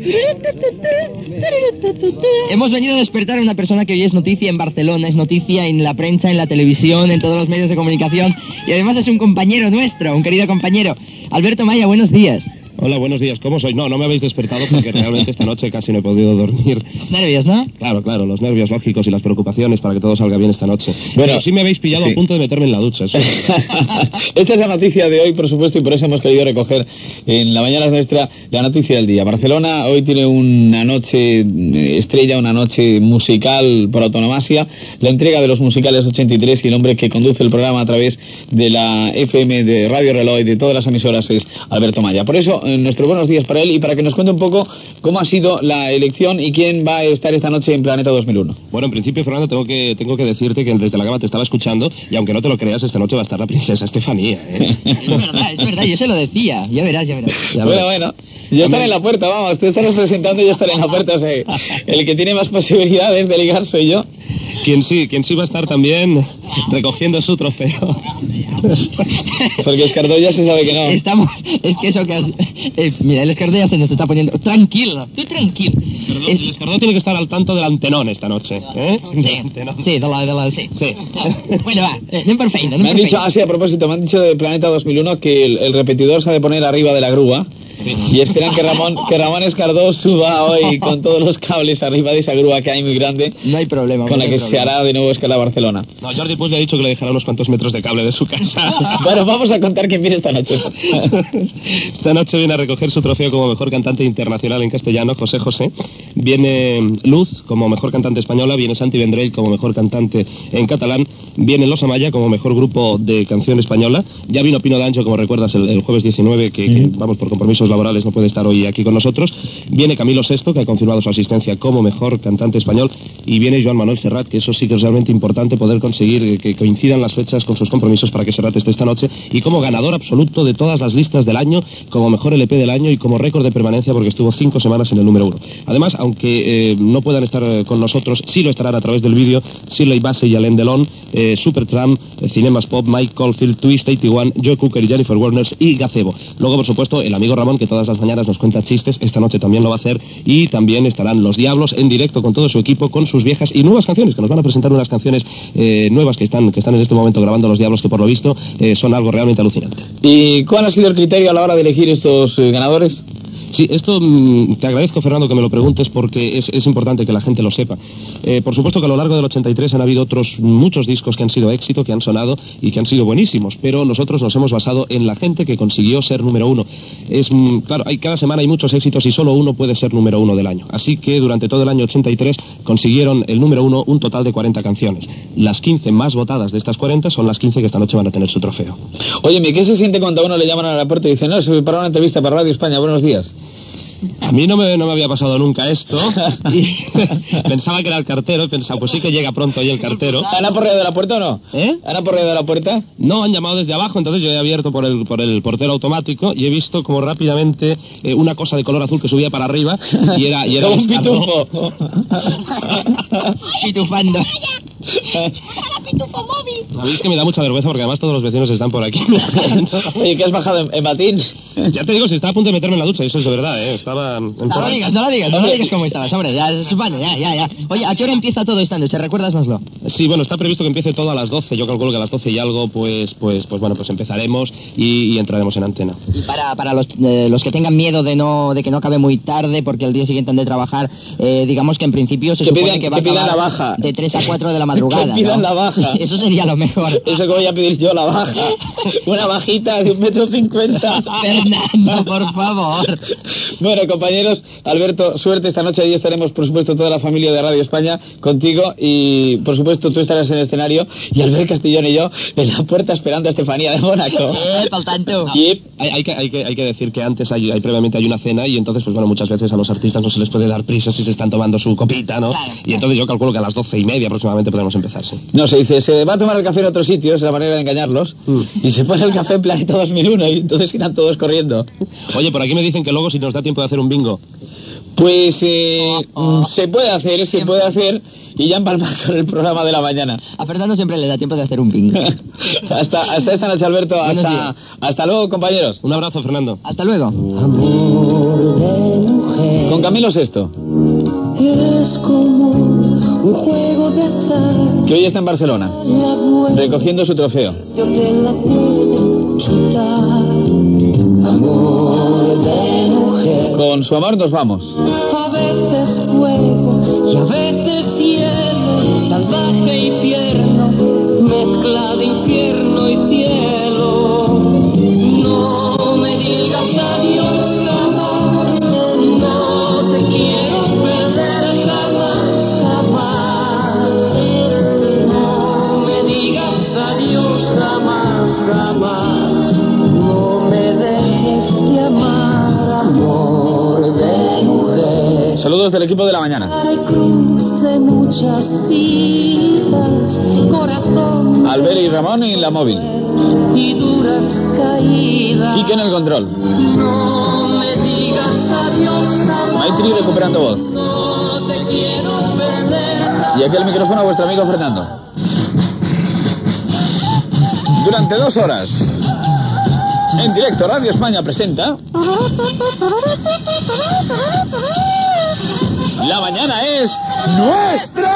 Hemos venido a despertar a una persona que hoy es noticia en Barcelona, es noticia en la prensa, en la televisión, en todos los medios de comunicación, y además es un compañero nuestro, un querido compañero. Alberto Maya, buenos días. Hola, buenos días. ¿Cómo sois? No, no me habéis despertado porque realmente esta noche casi no he podido dormir. Nervios, ¿no? Claro, claro, los nervios lógicos y las preocupaciones para que todo salga bien esta noche. Pero sí me habéis pillado sí. a punto de meterme en la ducha. Eso. [LAUGHS] Esta es la noticia de hoy, por supuesto, y por eso hemos querido recoger en la mañana nuestra la noticia del día. Barcelona hoy tiene una noche eh, estrella, una noche musical por autonomasia, la entrega de los musicales 83 y el hombre que conduce el programa a través de la FM de Radio Reloj y de todas las emisoras es Alberto Maya. Por eso, nuestros buenos días para él y para que nos cuente un poco cómo ha sido la elección y quién va a estar esta noche en Planeta 2001. Bueno, en principio, Fernando, tengo que, tengo que decirte que desde la cama te estaba escuchando y aunque no te lo creas, esta noche va a estar la princesa Estefanía. ¿eh? [LAUGHS] Es verdad, es verdad, yo se lo decía. Ya verás, ya verás. bueno, bueno. Yo estaré en la puerta, vamos, tú estarás presentando y yo estaré en la puerta. o sea, el que tiene más posibilidades de ligar soy yo. Quien sí, quien sí va a estar también recogiendo su trofeo. [LAUGHS] Porque Escardó ya se sabe que no. Estamos, es que eso que has- eh, mira, el Escardó ya se nos está poniendo. Tranquilo, tú tranquilo. El Escardó tiene que estar al tanto del antenón esta noche. ¿eh? Sí, sí, de la, de la, sí. Sí. Bueno, va, eh, anem per feina, anem Me han dicho, feina. ah, a propósito, me han dicho de Planeta 2001 que el, el repetidor se ha de poner arriba de la grúa. Y esperan que Ramón, que Ramón Escardó suba hoy con todos los cables arriba de esa grúa que hay muy grande. No hay problema. Con la que se hará de nuevo escala Barcelona. No, Jordi Puig le ha dicho que le dejará unos cuantos metros de cable de su casa. [LAUGHS] bueno, vamos a contar quién viene esta noche. [LAUGHS] Esta noche viene a recoger su trofeo como mejor cantante internacional en castellano, José José. Viene Luz como mejor cantante española, viene Santi Vendrell como mejor cantante en catalán, viene Los Amaya como mejor grupo de canción española. Ya vino Pino Dancho, como recuerdas, el, el jueves 19, que, que, vamos por laborales no puede estar hoy aquí con nosotros. Viene Camilo Sesto, que ha confirmado su asistencia como mejor cantante español. Y viene Joan Manuel Serrat, que eso sí que es realmente importante poder conseguir que coincidan las fechas con sus compromisos para que Serrat esté esta noche. Y como ganador absoluto de todas las listas del año, como mejor LP del año y como récord de permanencia porque estuvo cinco semanas en el número uno. Además, aunque eh, no puedan estar eh, con nosotros, sí lo estarán a través del vídeo Shirley Bassey y Alain Delon, eh, Supertramp, eh, Cinemas Pop, Mike Caulfield, Twist 81, Joe Cooker y Jennifer Warners y Gazebo. Luego, por supuesto, el amigo Ramón, que todas las mañanas nos cuenta chistes, esta noche también lo va a hacer y también estarán Los Diablos en directo con todo su equipo, con sus viejas y nuevas canciones, que nos van a presentar unas canciones eh, nuevas que están, que están en este momento grabando Los Diablos, que por lo visto eh, son algo realmente alucinante. ¿Y cuál ha sido el criterio a la hora de elegir estos eh, ganadores? Sí, esto mm, te agradezco, Fernando, que me lo preguntes porque es, importante que la gente lo sepa. Eh, por supuesto que a lo largo del 83 han habido otros muchos discos que han sido éxito, que han sonado y que han sido buenísimos, pero nosotros nos hemos basado en la gente que consiguió ser número uno. Es, mm, claro, hay, cada semana hay muchos éxitos y solo uno puede ser número uno del año. Así que durante todo el año 83 consiguieron el número uno un total de 40 canciones. Las 15 más votadas de estas 40 son las 15 que esta noche van a tener su trofeo. Óyeme, ¿qué se siente cuando a uno le llaman al aeropuerto y dicen, no, soy para una entrevista para Radio España, buenos días? A mí no me, no me había pasado nunca esto. [LAUGHS] Y [LAUGHS] pensaba que era el cartero, y pensaba, pues sí que llega pronto ahí el cartero. ¿Han aporreado de la puerta o no? ¿Eh? ¿Han aporreado de la puerta? No, han llamado desde abajo, entonces yo he abierto por el, por el portero automático y he visto como rápidamente eh, una cosa de color azul que subía para arriba y era, y era [LAUGHS] Como un el escarro. pitufo. Pitufando. A mí es que me da mucha vergüenza porque además todos los vecinos están por aquí. [LAUGHS] Oye, ¿qué has bajado en, en batín? Ya te digo, si estaba a punto de meterme en la ducha, eso es de verdad, ¿eh? Estaba... en No lo digas, no lo digas, no lo digas cómo estabas, hombre, ya, vale, ya, ya, ya. Oye, ¿a qué hora empieza todo esta noche? ¿Recuérdasnoslo? Sí, bueno, está previsto que empiece todo a las 12. Yo calculo que a las 12 y algo, pues, pues, pues bueno, pues empezaremos y, y entraremos en antena. Y para, para los, eh, los que tengan miedo de no de que no acabe muy tarde porque el día siguiente han de trabajar, eh, digamos que en principio se supone que va a acabar la baja. de 3 a 4 de la madrugada, Que pidan ¿no? la baja. Sí, [LAUGHS] eso sería lo mejor. [LAUGHS] Eso que voy a pedir yo, la baja. [LAUGHS] Una bajita de un metro cincuenta. Fernando, por favor. Bueno, compañeros, Alberto, suerte esta noche. Ahí estaremos, por supuesto, toda la familia de Radio España contigo. Y, por supuesto, tú estarás en el escenario. Y Albert Castillón y yo en la puerta esperando a Estefanía de Mónaco. Eh, por tanto. Y hay, hay que, hay, que, hay que decir que antes hay, hay previamente hay una cena y entonces, pues bueno, muchas veces a los artistas no se les puede dar prisa si se están tomando su copita, ¿no? Y entonces yo calculo que a las doce y media aproximadamente podemos empezar, sí. No, se dice, se va a tomar el café en otro sitio, es la manera de engañarlos. Y se pone el café en Planeta 2001 y entonces irán todos corriendo. Oye, por aquí me dicen que luego si nos da tiempo de hacer un bingo. Pues eh, mm, se puede hacer, se puede hacer. Y ya empalmar con el programa de la mañana. A Fernando siempre le da tiempo de hacer un bingo. [LAUGHS] hasta, hasta esta noche, Alberto. Hasta, hasta luego, compañeros. Un abrazo, Fernando. Hasta luego. Con Camilo Sesto, Es como un juego de azar. que hoy está en Barcelona, recogiendo su trofeo. yo te la puedo quitar. Amor de mujer. Con su amor nos vamos. A veces fuego y a veces cielo, salvaje y tierno, Saludos del equipo de la mañana. Albert y Ramón en la móvil. y duras caídas. Quique en el control. No me digas adiós Maitri recuperando voz. no te quiero perder. Y aquí el micrófono a vuestro amigo Fernando. Durante dos horas. En directo Radio España presenta. La mañana es nuestra.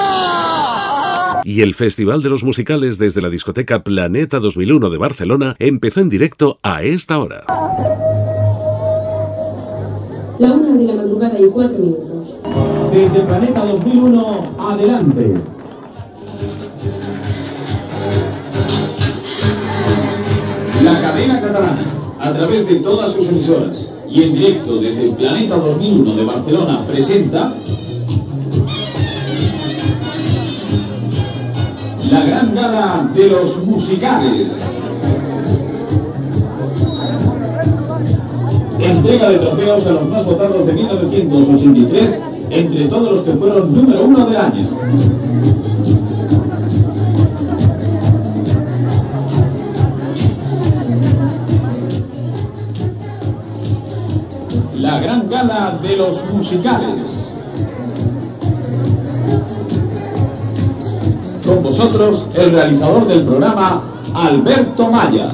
Y el Festival de los Musicales desde la discoteca Planeta 2001 de Barcelona empezó en directo a esta hora. La una de la madrugada y cuatro minutos. Desde Planeta 2001, adelante. La cadena catalana, a través de todas sus emisoras y en directo desde el Planeta 2001 de Barcelona, presenta la gran gala de los musicales. Entrega de trofeos a los más votados de 1983 entre todos los que fueron número uno del año. La gran gala de los musicales. Con vosotros el realizador del programa, Alberto Maya.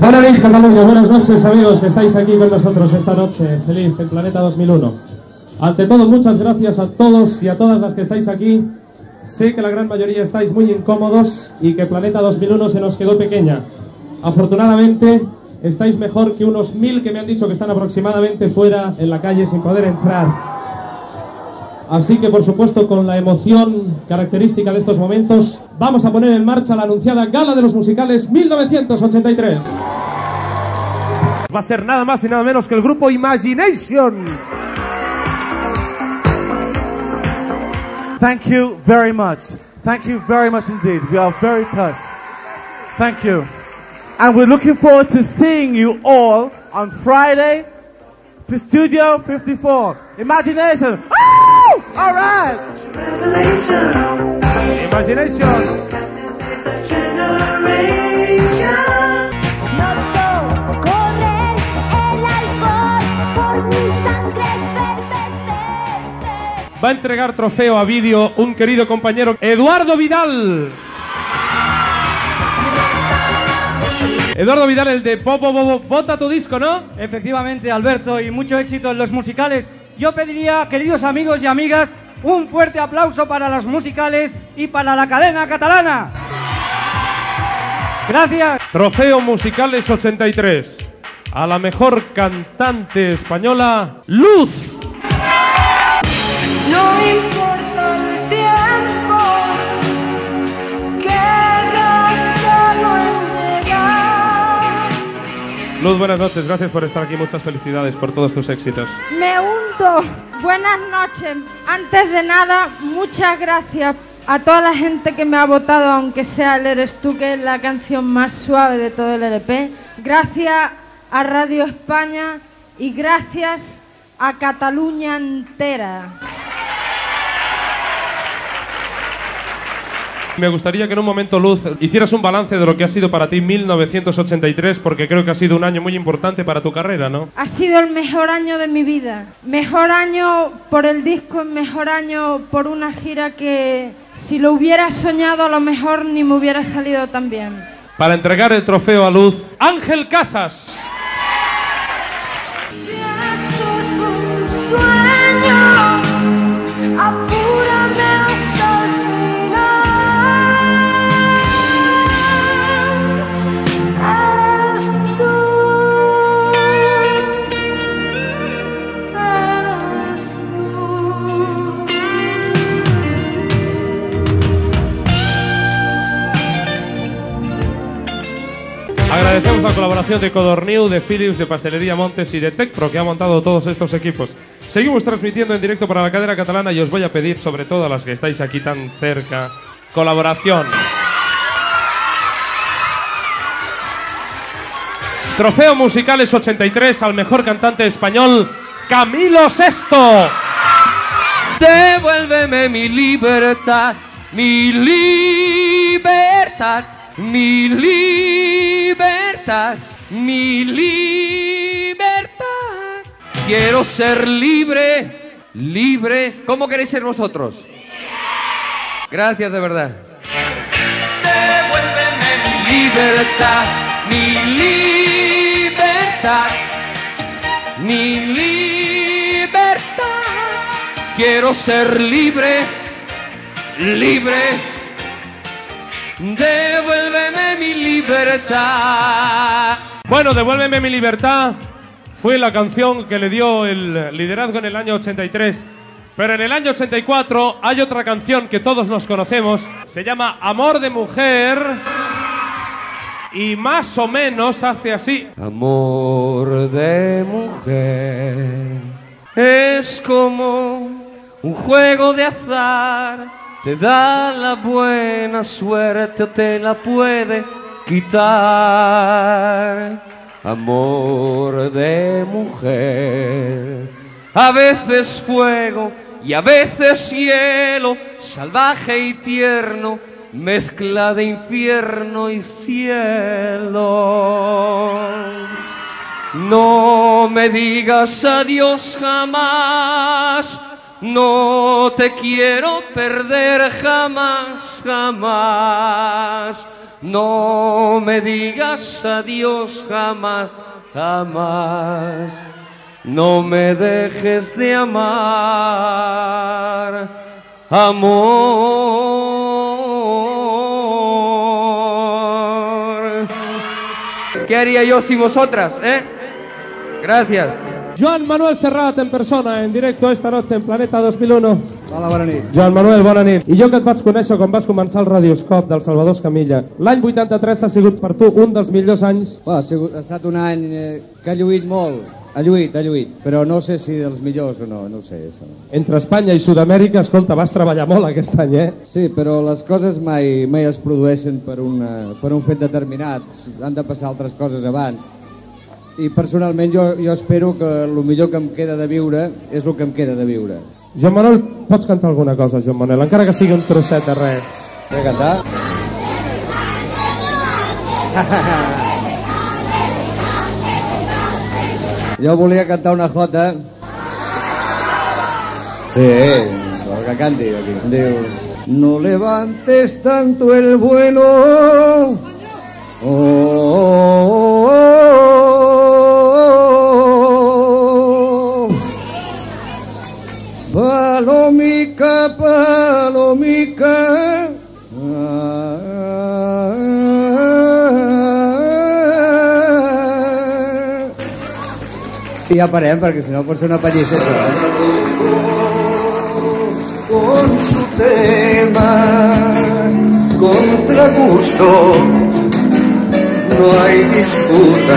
Buenas noches. Buenas noches, amigos que estáis aquí con nosotros esta noche. Feliz el Planeta 2001. Ante todo, muchas gracias a todos y a todas las que estáis aquí. Sé que la gran mayoría estáis muy incómodos y que Planeta 2001 se nos quedó pequeña. Afortunadamente, estáis mejor que unos mil que me han dicho que están aproximadamente fuera en la calle sin poder entrar. Así que, por supuesto, con la emoción característica de estos momentos, vamos a poner en marcha la anunciada Gala de los Musicales 1983. Va a ser nada más y nada menos que el grupo Imagination. Thank you very much. Thank you very much indeed. We are very touched. Thank you. And we're looking forward to seeing you all on Friday for Studio 54. Imagination. Oh! All right. Imagination. Va a entregar trofeo a vídeo un querido compañero, Eduardo Vidal. Eduardo Vidal, el de Popo Bobo, vota tu disco, ¿no? Efectivamente, Alberto, y mucho éxito en los musicales. Yo pediría, queridos amigos y amigas, un fuerte aplauso para los musicales y para la cadena catalana. Gracias. Trofeo Musicales 83. A la mejor cantante española, Luz. Luz, buenas noches. Gracias por estar aquí. Muchas felicidades por todos tus éxitos. Me hundo. Buenas noches. Antes de nada, muchas gracias a toda la gente que me ha votado, aunque sea el Eres tú, que es la canción más suave de todo el LP. Gracias a Radio España y gracias a Cataluña entera. Me gustaría que en un momento, Luz, hicieras un balance de lo que ha sido para ti 1983, porque creo que ha sido un año muy importante para tu carrera, ¿no? Ha sido el mejor año de mi vida. Mejor año por el disco, mejor año por una gira que si lo hubiera soñado a lo mejor ni me hubiera salido tan bien. Para entregar el trofeo a Luz, Ángel Casas. Agradecemos la colaboración de Codorniu, de Philips, de Pastelería Montes y de Tecpro, que ha montado todos estos equipos. Seguimos transmitiendo en directo para la cadena catalana y os voy a pedir, sobre todo a las que estáis aquí tan cerca, colaboración. Trofeo Musicales 83 al mejor cantante español, Camilo Sesto. Devuélveme mi libertad, mi libertad, mi libertad, mi libertad. Quiero ser libre, libre. ¿Cómo queréis ser vosotros? Gracias de verdad. Devuélveme mi libertad, mi libertad, mi libertad. Quiero ser libre, libre. Devuélveme mi libertad. Bueno, Devuélveme mi libertad fue la canción que le dio el liderazgo en el año 83. Pero en el año 84 hay otra canción que todos nos conocemos. Se llama Amor de Mujer. Y más o menos hace así. Amor de mujer es como un juego de azar. Te da la buena suerte o te la puede quitar. Amor de mujer. A veces fuego y a veces cielo, salvaje y tierno, mezcla de infierno y cielo. No me digas adiós jamás, no te quiero perder jamás, jamás. No me digas adiós jamás, jamás. No me dejes de amar, amor. ¿Qué haría yo sin vosotras, eh? Gracias. Joan Manuel Serrat en persona, en directo esta noche en Planeta 2001. Hola, bona nit. Joan Manuel, bona nit. I jo que et vaig conèixer quan vas començar el Radioscop del Salvador Escamilla. L'any 83 ha sigut per tu un dels millors anys. Bueno, ha, sigut, ha estat un any eh, que ha lluït molt. Ha lluït, ha lluït. Però no sé si dels millors o no, no ho sé. Això. Entre Espanya i Sud-amèrica, escolta, vas treballar molt aquest any, eh? Sí, però les coses mai, mai es produeixen per, una, per un fet determinat. Han de passar altres coses abans. I personalment jo, jo espero que el millor que em queda de viure és el que em queda de viure. Joan Manuel, pots cantar alguna cosa, Joan Manuel, encara que sigui un trosset de res. Vull cantar? Jo volia cantar una jota. Sí, el que canti aquí. Diu, no levantes tanto el vuelo. Oh, oh, oh, oh. I ja parem, perquè si no pot ser una pallissa, això, eh? con su tema contra gusto no hay disputa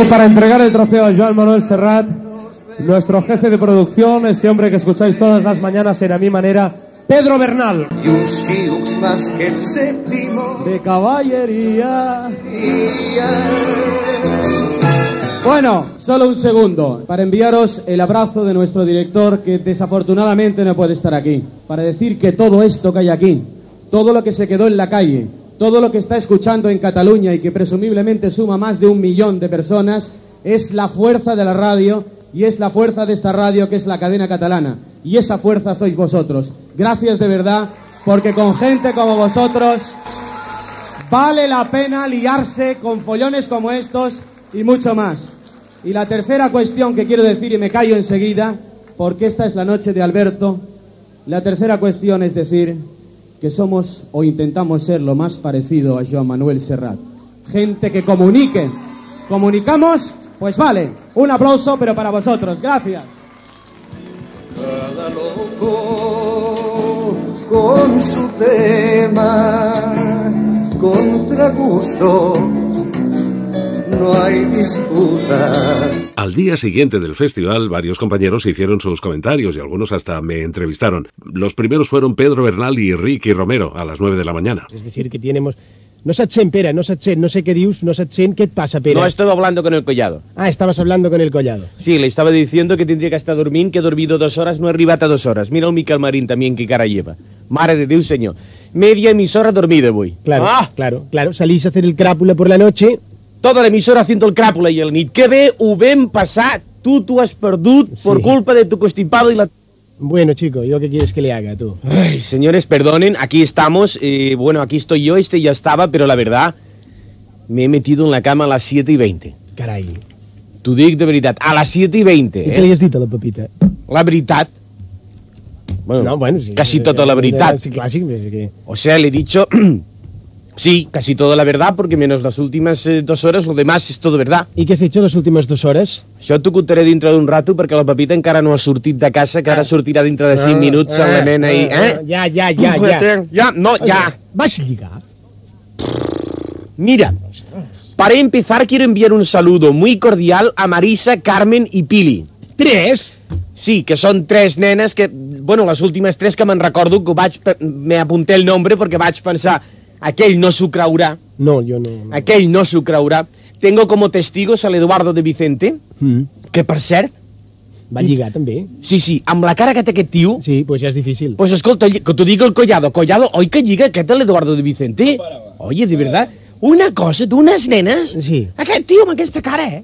Y para entregar el trofeo a Joan Manuel Serrat, nuestro jefe de producción, ese hombre que escucháis todas las mañanas en A Mi Manera, Pedro Bernal. y un más que el séptimo de caballería. Bueno, solo un segundo para enviaros el abrazo de nuestro director que desafortunadamente no puede estar aquí. Para decir que todo esto que hay aquí, todo lo que se quedó en la calle, todo lo que está escuchando en Cataluña y que presumiblemente suma más de un millón de personas, es la fuerza de la radio y es la fuerza de esta radio que es la cadena catalana. Y esa fuerza sois vosotros. Gracias de verdad, porque con gente como vosotros vale la pena liarse con follones como estos y mucho más. Y la tercera cuestión que quiero decir, y me callo enseguida, porque esta es la noche de Alberto, la tercera cuestión es decir que somos o intentamos ser lo más parecido a Joan Manuel Serrat. Gente que comunique. ¿Comunicamos? Pues vale. Un aplauso, pero para vosotros. Gracias. cada loco con su tema contra gusto no hay disputa Al día siguiente del festival, varios compañeros hicieron sus comentarios y algunos hasta me entrevistaron. Los primeros fueron Pedro Bernal y Ricky Romero a las 9 de la mañana. Es decir, que tenemos... No saps sent, Pere, no sent, no sé qué dius, no sent, ¿qué pasa, Pere? No, estaba hablando con el collado. Ah, estabas hablando con el collado. Sí, le estaba diciendo que tendría que estar dormint, que he dormido dos horas, no he arribat a dos horas. Mira el Miquel Marín también, que cara lleva. Mare de Dios, señor. Media emisora dormida avui. Claro, Ah! claro, claro. Salís a hacer el crápula por la noche. Tota l'emissora haciendo el cràpula i el nit. Que bé ho vam passar. Tu t'ho has perdut por culpa de tu constipado y la... Bueno, chico, ¿yo qué quieres que le haga, tú? Ay, señores, perdonen, aquí estamos. eh, bueno, aquí estoy yo, este ya estaba, pero la verdad, me he metido en la cama a las 7 y 20. Caray. T'ho dic de veritat, a les 7 i 20, ¿Y qué le eh? has dit a la Pepita? La veritat. Bueno, No, bueno, sí. casi eh, tota la eh, veritat. Sí, que... O sea, le he dicho, [CLEARS THROAT] sí, casi toda la verdad, porque menos las últimas eh, dos horas, lo demás es todo verdad. ¿Y qué has hecho las últimas dos horas? Això t'ho contaré dintre d'un rato perquè la Pepita encara no ha sortit de casa, que ara sortirà dintre de 5 Ah, minuts ah, amb la nena i... ah, Eh? Ya, ya, ya, ya. Ja, no, ja. Vas a llegar. Mira, para empezar quiero enviar un saludo muy cordial a Marisa, Carmen y Pili. ¿Tres? Sí, que són tres nenes que... Bueno, les últimes tres que me'n recordo que vaig... Me apunté el nombre perquè vaig pensar aquell no s'ho creurà, No, yo no. no. aquell no s'ho creurà. Tengo como testigos al Eduardo de Vicente, Mm. que per cert, Va lligar, també. Sí, sí, amb la cara que té aquest tio... Sí, pues ja és difícil. Pues escolta, que t'ho digui el Collado. Collado, oi que lliga aquest l'Eduardo de Vicente? Oye, de verdad, una cosa d'unes nenes... Sí. Aquest tio amb aquesta cara, eh?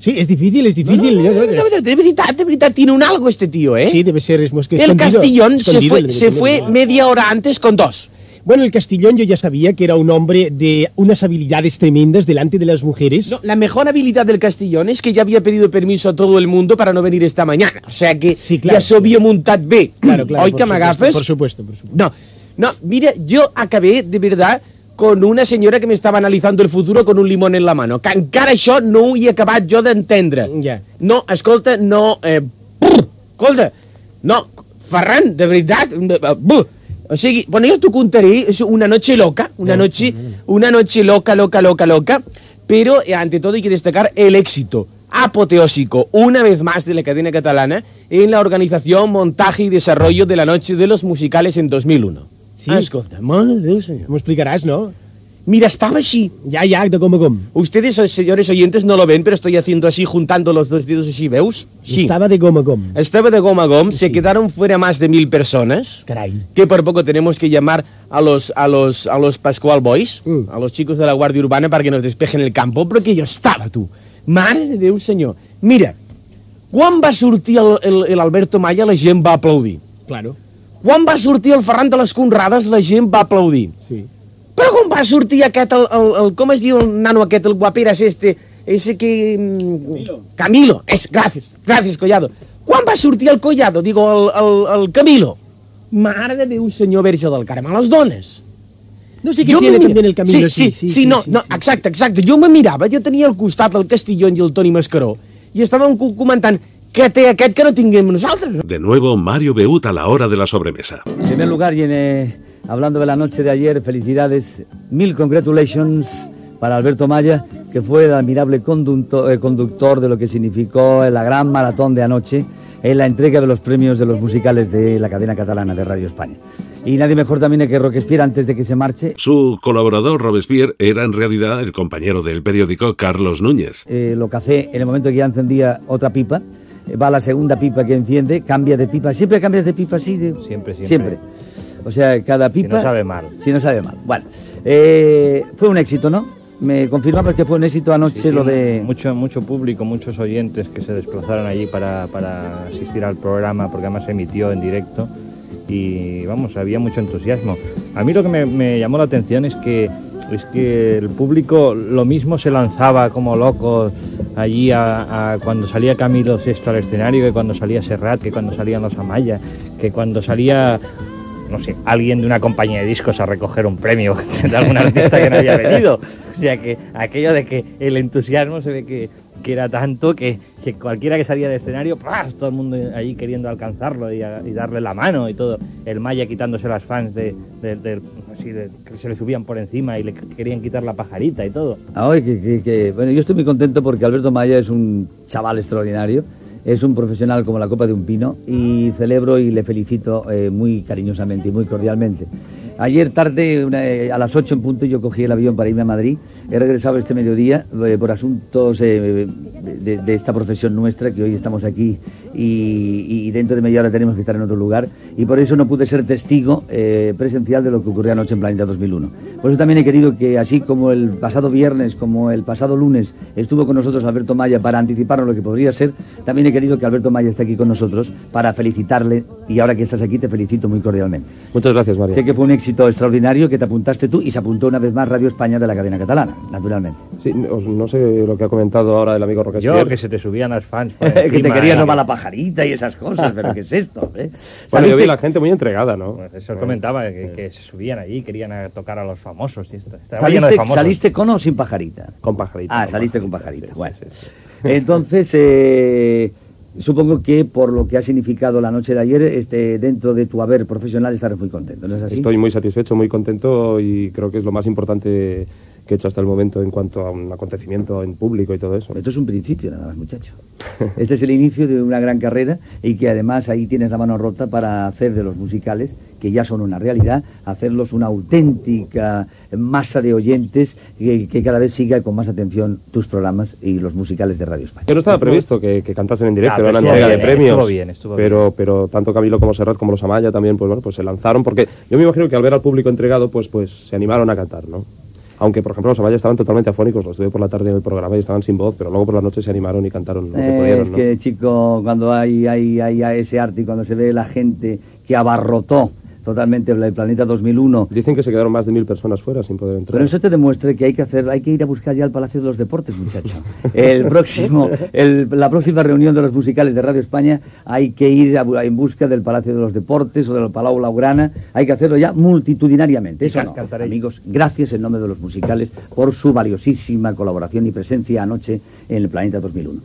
Sí, és difícil, és difícil. No, no, no, de, de veritat, de veritat, tiene un algo este tío, ¿eh? Sí, debe ser... Es, es que El Castillón se fue, se fue ¿no? media hora antes con dos. Bueno, el Castillón yo ya sabía que era un hombre de unas habilidades tremendas delante de las mujeres. No, la mejor habilidad del Castillón es que ya había pedido permiso a todo el mundo para no venir esta mañana. O sea que claro, ya se había montado B. Claro, claro, Hoy que me agafes... por supuesto, por supuesto. No, no, mira, yo acabé de verdad con una senyora que m'estava analitzando el futuro con un limón en la mano. Que encara això no ho he acabat jo d'entendre. Ja. No, escolta, no... Eh, escolta, no, Ferran, de veritat... eh, buh. O sigui, bueno, yo te contaré, es una noche loca, una noche, una noche loca, loca, loca, loca, pero eh, ante todo hay que destacar el éxito apoteósico, una vez más, de la cadena catalana en la organización, montaje y desarrollo de la Noche de los Musicales en 2001. Sí. Ah, escolta, mare de Déu, senyor. M'ho explicaràs, no? Mira, estaba así. Ya, ya, de com a. Ustedes, eh, señores oyentes, no lo ven, pero estoy haciendo así, juntando los dos dedos así, ¿veus? Sí. Estava de gom a gom. Estaba de goma a gom, se quedaron fuera más de mil personas. Caray. Que por poco tenemos que llamar a los, a los, a los Pascual Boys, a los chicos de la Guardia Urbana para que nos despejen el campo, porque yo estaba, tú. Mare de Déu, senyor. Mira, quan va sortir el, el, el Alberto Maya, la gent va aplaudir. Claro. Quan va sortir el Ferran de les Conrades, la gent va aplaudir. Sí. Però quan va sortir aquest, el, el, el, com es diu el nano aquest, el guaperas este, ese que... Camilo. Camilo, es, gracias, gracias, Collado. Quan va sortir el Collado, digo, el, el, el Camilo? Mare de Déu, senyor Verge del Carme, a les dones. No sé qué Jo tiene me también el Camilo, Sí, sí, sí, no, no, exacte, exacte. Jo me mirava, jo tenia al costat el Castillón i el Toni Mascaró, i estàvem co- comentant què té aquest que no tinguem nosaltres. De nuevo, Mario Beut a la hora de la sobremesa. En primer lugar, y en, eh, hablando de la noche de ayer, felicidades, mil congratulations para Alberto Maya, que fue el admirable conducto- eh, conductor de lo que significó la gran maratón de anoche en la entrega de los premios de los musicales de la cadena catalana de Radio España. Y nadie mejor también que Roquespierre antes de que se marche. Su colaborador Robespierre era en realidad el compañero del periódico Carlos Núñez. eh, lo café en el momento que ya encendía otra pipa, eh, va a la segunda pipa que enciende, cambia de pipa. ¿Siempre cambias de pipa así? de- Siempre, siempre. O sea, cada pipa... no sabe mal. Si no sabe mal. Bueno, eh, fue un éxito, ¿no? Me confirmabas que fue un éxito anoche Sí, lo de... Mucho, mucho público, muchos oyentes que se desplazaron allí para, para asistir al programa, porque además se emitió en directo y vamos, había mucho entusiasmo. A mí lo que me, me llamó la atención es que, es que el público lo mismo se lanzaba como loco allí a, a cuando salía Camilo Sesto al escenario, que cuando salía Serrat, que cuando salían los Amaya, que cuando salía no sé, alguien de una compañía de discos a recoger un premio [LAUGHS] de algún artista que no había venido. O sea que aquello de que el entusiasmo se ve que, que era tanto que, que cualquiera que salía del escenario, ¡pras! todo el mundo ahí queriendo alcanzarlo y, darle la mano y todo. El Maya quitándose las fans de, de- que se le subían por encima y le querían quitar la pajarita y todo. Ah, que, que- que- bueno, yo estoy muy contento porque Alberto Maya es un chaval extraordinario, es un profesional como la copa de un pino y celebro y le felicito eh, muy cariñosamente y muy cordialmente. Ayer tarde, eh, a las 8 en punto, yo cogí el avión para irme a Madrid. He regresado este mediodía eh, por asuntos de esta profesión nuestra, que hoy estamos aquí y, y dentro de media hora tenemos que estar en otro lugar. Y por eso no pude ser testigo eh, presencial de lo que ocurrió anoche en Planeta 2001. Por eso también he querido que, así como el pasado viernes, como el pasado lunes, estuvo con nosotros Alberto Maya para anticiparnos lo que podría ser, también he querido que Alberto Maya esté aquí con nosotros para felicitarle. Y ahora que estás aquí, te felicito muy cordialmente. Muchas gracias, Mario. Sé que fue un éxito extraordinario que te apuntaste tú y se apuntó una vez más Radio España de la cadena catalana, naturalmente. Sí, os- no sé lo que ha comentado ahora el amigo Roquespierre. Yo, que se te subían las fans [LAUGHS] que te querías ¿eh? robar la pajarita y esas cosas, pero ¿qué es esto? eh? Bueno, yo vi ¿Saliste- la gente muy entregada, ¿no? Pues eso comentaba, que, que se subían allí, querían a tocar a los famosos y esto. ¿Saliste, famosos. ¿Saliste con o sin pajarita? Con pajarita. Ah, con saliste con pajarita, pajarita. sí, bueno. sí, sí. Entonces, eh, supongo que por lo que ha significado la noche de ayer, este, dentro de tu haber profesional estarás muy contento, ¿no es así? Estoy muy satisfecho, muy contento y creo que es lo más importante que he hecho hasta el momento en cuanto a un acontecimiento en público y todo eso. Esto es un principio nada más, muchacho. Este es el inicio de una gran carrera y que además ahí tienes la mano rota para hacer de los musicales, que ya son una realidad, hacerlos una auténtica masa de oyentes que, que cada vez siga con más atención tus programas y los musicales de Radio España. No estaba previsto que, que cantasen en directo, Ah, era una pero entrega de estuvo bien, premios. estuvo bien, estuvo pero, pero tanto Camilo como Serrat como los Amaya también, pues bueno, pues se lanzaron porque yo me imagino que al ver al público entregado, pues, pues se animaron a cantar, ¿no? Aunque, por ejemplo, los Amaya estaban totalmente afónicos, los estuve por la tarde en el programa y estaban sin voz, pero luego por la noche se animaron y cantaron lo que Eh, pudieron, es ¿no? que, chico, cuando hay, hay, hay, hay ese arte y cuando se ve la gente que abarrotó totalmente el planeta 2001. Dicen que se quedaron más de mil personas fuera sin poder entrar. Pero eso te demuestra que hay que hacer, hay que ir a buscar ya el Palacio de los Deportes, muchacho. El próximo, el- la próxima reunión de los musicales de Radio España hay que ir a en busca del Palacio de los Deportes o del Palau Laurana. Hay que hacerlo ya multitudinariamente. Eso no. Amigos, gracias en nombre de los musicales por su valiosísima colaboración y presencia anoche en el Planeta 2001.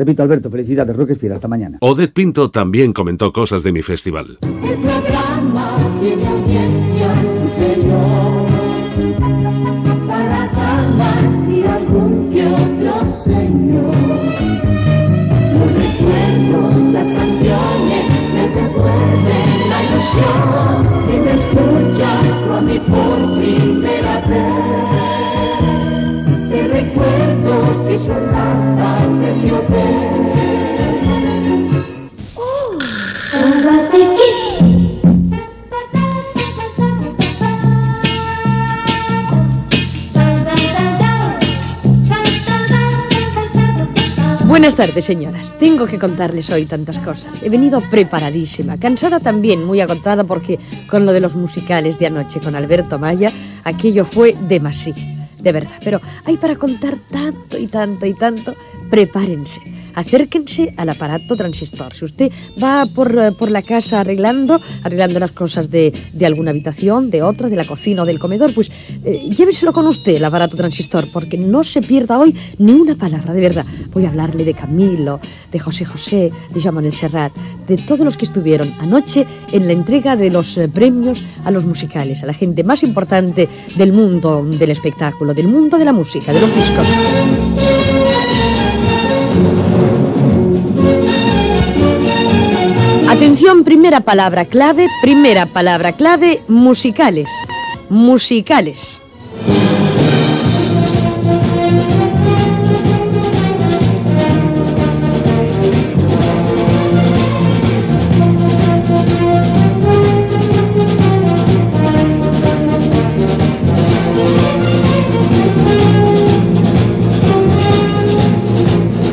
Repito, Alberto, felicidades, Roque Espira, hasta mañana. Odette Pinto también comentó cosas de mi festival. El programa tiene audiencia superior para damas y algún que otro señor. Los recuerdos, las canciones me devuelven la ilusión si me escuchas tú a mí por primera vez. Buenas tardes, señoras. Tengo que contarles hoy tantas cosas. He venido preparadísima, cansada también, muy agotada porque con lo de los musicales de anoche con Alberto Maya, aquello fue demasiado, de verdad. Pero hay para contar tanto y tanto y tanto. Prepárense. Acérquense al aparato transistor. Si usted va por, eh, por la casa arreglando, arreglando las cosas de, de alguna habitación, de otra, de la cocina o del comedor, pues eh, lléveselo con usted, el aparato transistor, porque no se pierda hoy ni una palabra, de verdad. Voy a hablarle de Camilo, de José José, de Jean Manuel de todos los que estuvieron anoche en la entrega de los eh, premios a los musicales, a la gente más importante del mundo del espectáculo, del mundo de la música, de los discos. Atención, primera palabra clave, primera palabra clave, musicales. Musicales.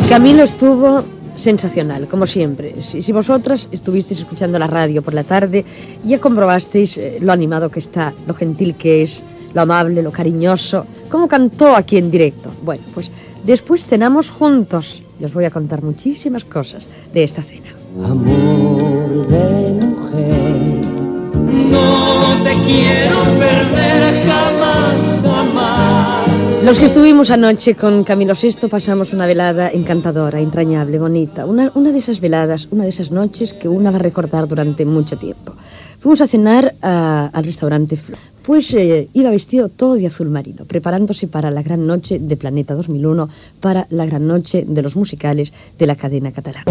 Camilo estuvo sensacional, como siempre. Si, si vosotras estuvisteis escuchando la radio por la tarde, ya comprobasteis eh, lo animado que está, lo gentil que es, lo amable, lo cariñoso, cómo cantó aquí en directo. Bueno, pues después cenamos juntos. Y os voy a contar muchísimas cosas de esta cena. Amor de mujer. No te quiero perder jamás, jamás. Los que estuvimos anoche con Camilo VI pasamos una velada encantadora, entrañable, bonita. Una, de esas veladas, una de esas noches que una va a recordar durante mucho tiempo. Fuimos a cenar a- al restaurante Flo. Pues iba vestido todo de azul marino, preparándose para la gran noche de Planeta 2001, para la gran noche de los musicales de la cadena catalana.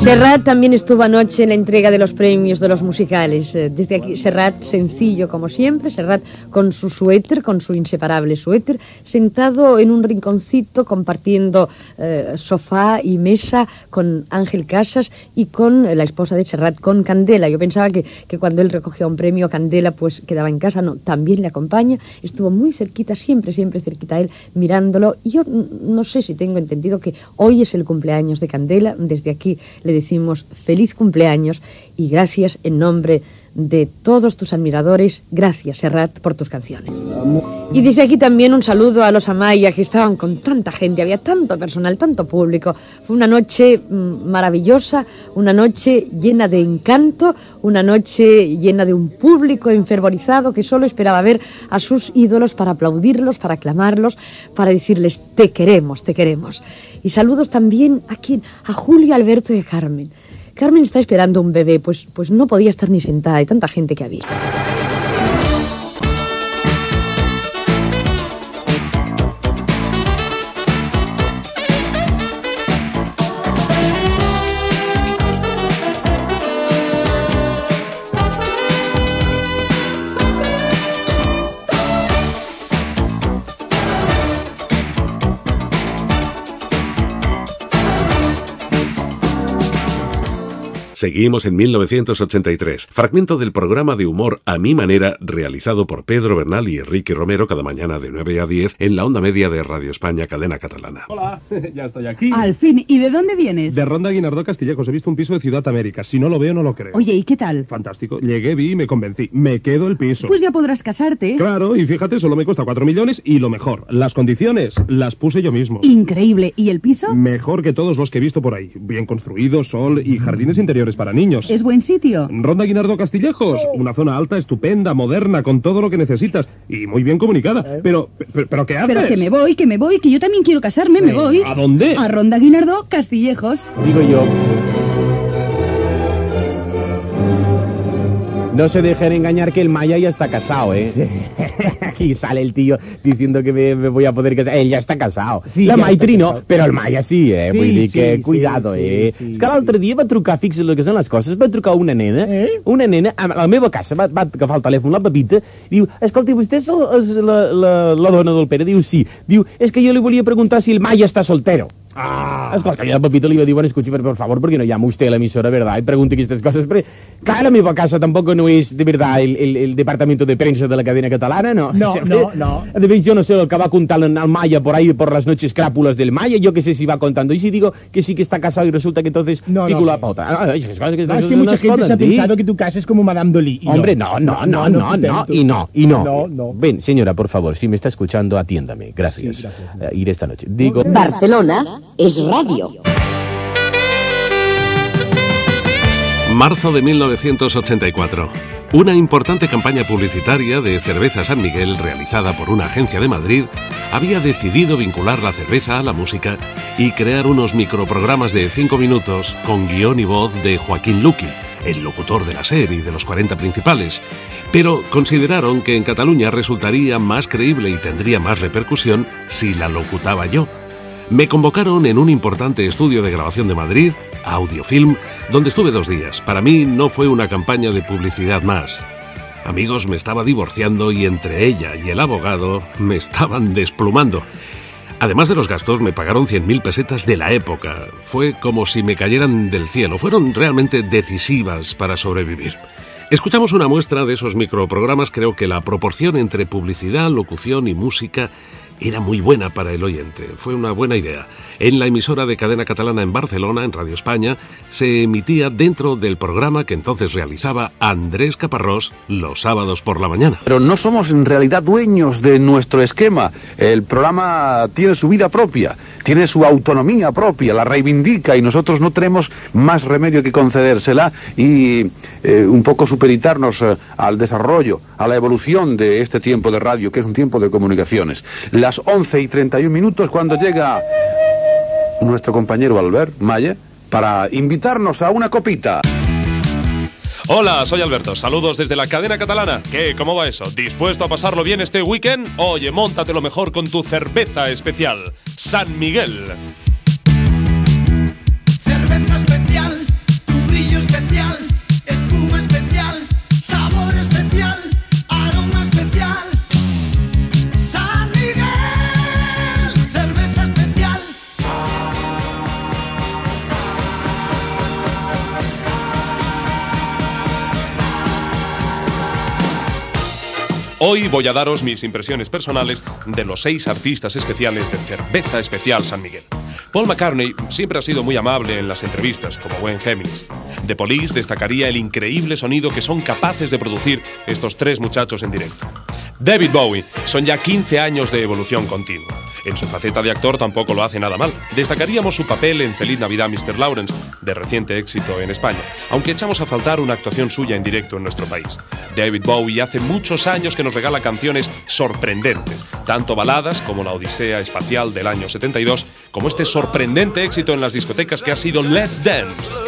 Serrat también estuvo anoche en la entrega de los premios de los musicales. Eh, Desde aquí, Serrat sencillo como siempre, Serrat con su suéter, con su inseparable suéter, sentado en un rinconcito compartiendo eh, sofá y mesa con Ángel Casas y con la esposa de Serrat, con Candela. Yo pensaba que, que cuando él recogía un premio, Candela pues quedaba en casa, no, también le acompaña, estuvo muy cerquita, siempre, siempre cerquita a él, mirándolo. Yo no sé si tengo entendido que hoy es el cumpleaños de Candela, desde aquí le decimos feliz cumpleaños y gracias en nombre de todos tus admiradores, gracias Serrat por tus canciones. Y desde aquí también un saludo a los Amaya que estaban con tanta gente, había tanto personal, tanto público. Fue una noche mm, maravillosa, una noche llena de encanto, una noche llena de un público enfervorizado que solo esperaba ver a sus ídolos para aplaudirlos, para aclamarlos, para decirles te queremos, te queremos. Y saludos también a quién, a Julio, Alberto y a Carmen. Carmen está esperando un bebé, pues, pues no podía estar ni sentada de tanta gente que había. Seguimos en 1983, fragmento del programa de humor A mi manera, realizado por Pedro Bernal y Enrique Romero cada mañana de 9 a 10 en la onda media de Radio España, cadena catalana. Hola, [LAUGHS] ya estoy aquí. Al fin, ¿y de dónde vienes? De Ronda Guinardó Castillejos. He visto un piso de Ciudad América. Si no lo veo, no lo creo. Oye, ¿y qué tal? Fantástico. Llegué, vi y me convencí. Me quedo el piso. Pues ya podrás casarte. Claro, y fíjate, solo me cuesta 4 millones y lo mejor, las condiciones las puse yo mismo. Increíble. ¿Y el piso? Mejor que todos los que he visto por ahí. Bien construido, sol y jardines interiores para niños. Es buen sitio. Ronda Guinardo Castillejos, una zona alta, estupenda, moderna, con todo lo que necesitas y muy bien comunicada. Pero, pero, pero ¿qué haces? Pero que me voy, que me voy, que yo también quiero casarme, me Venga, voy. ¿a dónde? A Ronda Guinardó, Castillejos. Digo yo. No se dejen engañar que el Maya ya está casado, ¿eh? Aquí sale el tío diciendo que me, me voy a poder casar. Él ya está casado. Sí, la ja Maitri està no, casat. però el Maya sí, eh? Sí, Vull dir sí, que, sí, cuidado, sí, eh? sí, És que l'altre dia va trucar, fixa't el que són les coses, va trucar una nena, Eh? una nena, a la meva casa, va, va agafar el telèfon, la Pepita, diu, escolti, vostè és, el- és la, la, la dona del Pere? Diu, sí. Diu, és que jo li volia preguntar si el Maya està soltero. Ah. Escolta, jo a Pepito li va dir, bueno, escuchi, pero por favor, porque no llama usted a la emisora, ¿verdad? Y pregunte estas cosas. Pero, claro, mi casa tampoco no es, de verdad, el, el, el departamento de prensa de la cadena catalana, ¿no? No, [LAUGHS] no, no. De vez yo no sé lo que va contando al Maya por ahí, por las noches crápulas del Maya, yo que sé si va contando. Y si digo que sí que está casado y resulta que entonces No, no, la pauta. Ah, es que, No, es que no mucha gente se ha pensado que tu casa es como Madame Dolly. Hombre, no, no, no, no, no, y no, y no. No, no. Ven, señora, por favor, si me está escuchando, atiéndame. Gracias. Eh, ir esta noche. Digo... Barcelona es radio. Marzo de 1984. Una importante campaña publicitaria de Cerveza San Miguel realizada por una agencia de Madrid había decidido vincular la cerveza a la música y crear unos microprogramas de 5 minutos con guion y voz de Joaquín Luqui, el locutor de la serie de los 40 principales. Pero consideraron que en Cataluña resultaría más creíble y tendría más repercusión si la locutaba yo. Me convocaron en un importante estudio de grabación de Madrid, Audiofilm, donde estuve dos días. Para mí no fue una campaña de publicidad más. Amigos, me estaba divorciando y entre ella y el abogado me estaban desplumando. Además de los gastos, me pagaron 100.000 pesetas de la época. Fue como si me cayeran del cielo. Fueron realmente decisivas para sobrevivir. Escuchamos una muestra de esos microprogramas. Creo que la proporción entre publicidad, locución y música era muy buena para el oyente. Fue una buena idea. En la emisora de cadena catalana en Barcelona, en Radio España, se emitía dentro del programa que entonces realizaba Andrés Caparrós los sábados por la mañana. Pero no somos en realidad dueños de nuestro esquema. El programa tiene su vida propia, tiene su autonomía propia, la reivindica y nosotros no tenemos más remedio que concedérsela y eh, un poco supeditarnos eh, al desarrollo, a la evolución de este tiempo de radio, que es un tiempo de comunicaciones. Las 11 y 31 minutos cuando llega nuestro compañero Albert Maya para invitarnos a una copita. Hola, soy Alberto. Saludos desde la cadena catalana. ¿Qué? ¿Cómo va eso? ¿Dispuesto a pasarlo bien este weekend? Oye, móntate lo mejor con tu cerveza especial. San Miguel. Hoy voy a daros mis impresiones personales de los seis artistas especiales de Cerveza Especial San Miguel. Paul McCartney siempre ha sido muy amable en las entrevistas, como buen Géminis. The Police destacaría el increíble sonido que son capaces de producir estos tres muchachos en directo. David Bowie son ya 15 años de evolución continua. En su faceta de actor tampoco lo hace nada mal. Destacaríamos su papel en Feliz Navidad Mr. Lawrence, de reciente éxito en España, aunque echamos a faltar una actuación suya en directo en nuestro país. David Bowie hace muchos años que nos regala canciones sorprendentes, tanto baladas como la Odisea Espacial del año 72, como este sorprendente éxito en las discotecas que ha sido Let's Dance.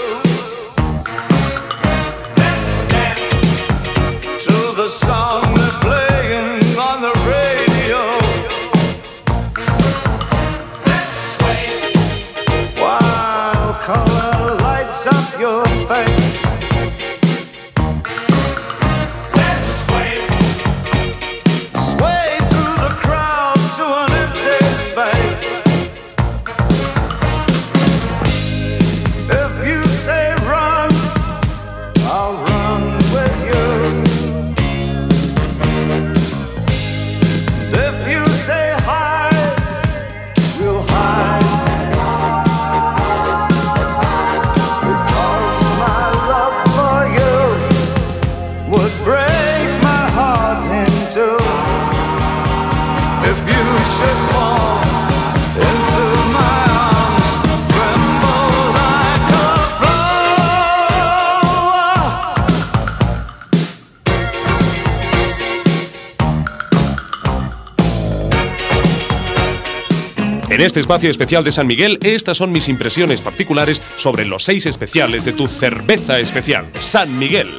En este espacio especial de San Miguel, estas son mis impresiones particulares sobre los seis especiales de tu cerveza especial, San Miguel.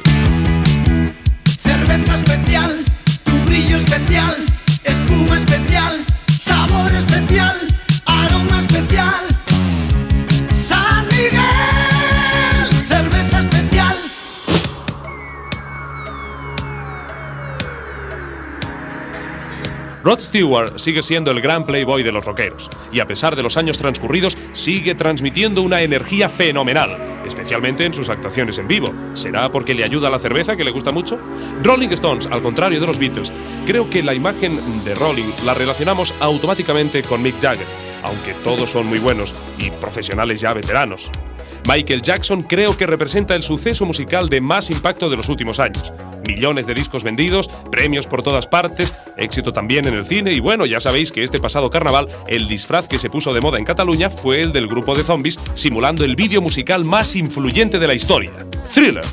Cerveza especial, tu brillo especial, espuma especial, sabor especial, aroma especial. Rod Stewart sigue siendo el gran playboy de los rockeros y a pesar de los años transcurridos sigue transmitiendo una energía fenomenal, especialmente en sus actuaciones en vivo. ¿Será porque le ayuda la cerveza que le gusta mucho? Rolling Stones, al contrario de los Beatles, creo que la imagen de Rolling la relacionamos automáticamente con Mick Jagger, aunque todos son muy buenos y profesionales ya veteranos. Michael Jackson creo que representa el suceso musical de más impacto de los últimos años. Millones de discos vendidos, premios por todas partes, éxito también en el cine y bueno, ya sabéis que este pasado carnaval el disfraz que se puso de moda en Cataluña fue el del grupo de zombies simulando el vídeo musical más influyente de la historia, Thriller.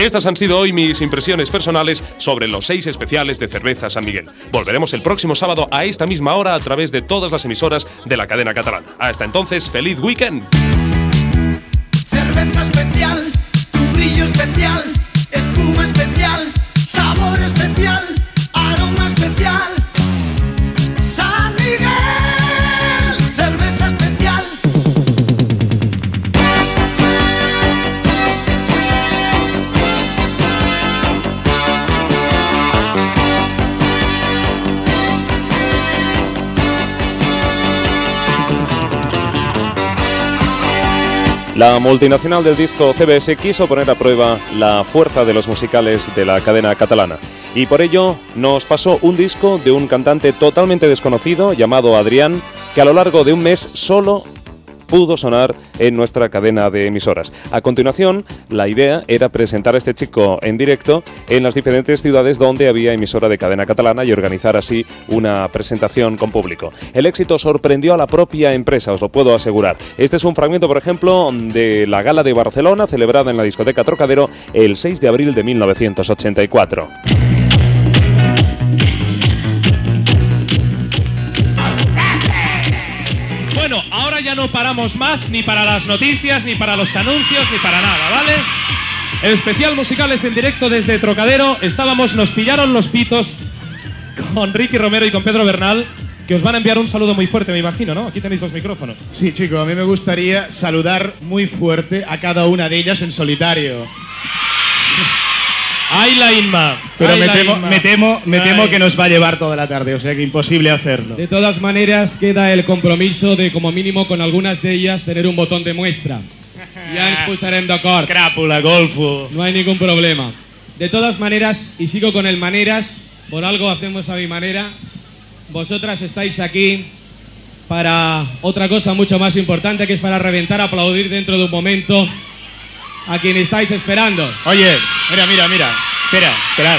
Estas han sido hoy mis impresiones personales sobre los seis especiales de Cerveza San Miguel. Volveremos el próximo sábado a esta misma hora a través de todas las emisoras de la cadena catalana. Hasta entonces, feliz weekend. La multinacional del disco CBS quiso poner a prueba la fuerza de los musicales de la cadena catalana. Y por ello nos pasó un disco de un cantante totalmente desconocido llamado Adrián, que a lo largo de un mes solo pudo sonar en nuestra cadena de emisoras. A continuación, la idea era presentar a este chico en directo en las diferentes ciudades donde había emisora de cadena catalana y organizar así una presentación con público. El éxito sorprendió a la propia empresa, os lo puedo asegurar. Este es un fragmento, por ejemplo, de la gala de Barcelona celebrada en la discoteca Trocadero el 6 de abril de 1984. Ya no paramos más ni para las noticias, ni para los anuncios, ni para nada, ¿vale? El especial musicales en directo desde Trocadero. Estábamos, nos pillaron los pitos con Ricky Romero y con Pedro Bernal, que os van a enviar un saludo muy fuerte, me imagino, ¿no? Aquí tenéis los micrófonos. Sí, chico, a mí me gustaría saludar muy fuerte a cada una de ellas en solitario. ¡Ay, la Inma! Pero Ay, me la temo, Inma. me, temo, me temo que nos va a llevar toda la tarde, o sea que imposible hacerlo. De todas maneras, queda el compromiso de, como mínimo, con algunas de ellas, tener un botón de muestra. [LAUGHS] Ya ens posarem d'acord. Crápula, golfo. No hay ningún problema. De todas maneras, y sigo con el maneras, por algo hacemos a mi manera, vosotras estáis aquí para otra cosa mucho más importante, que es para reventar, aplaudir dentro de un momento a quien estáis esperando. Oye, mira, mira, mira. Espera, esperad.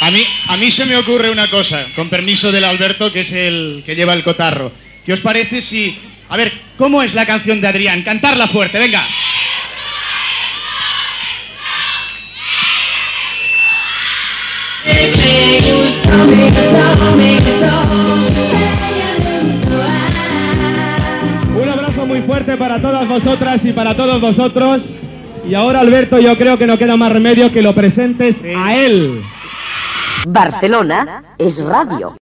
A mí, a mí se me ocurre una cosa, con permiso del Alberto, que es el que lleva el cotarro. ¿Qué os parece si... A ver, ¿cómo es la canción de Adrián? Cantarla fuerte, venga. Muy fuerte para todas vosotras y para todos vosotros. Y ahora, Alberto, yo creo que no queda más remedio que lo presentes a él. Barcelona es radio.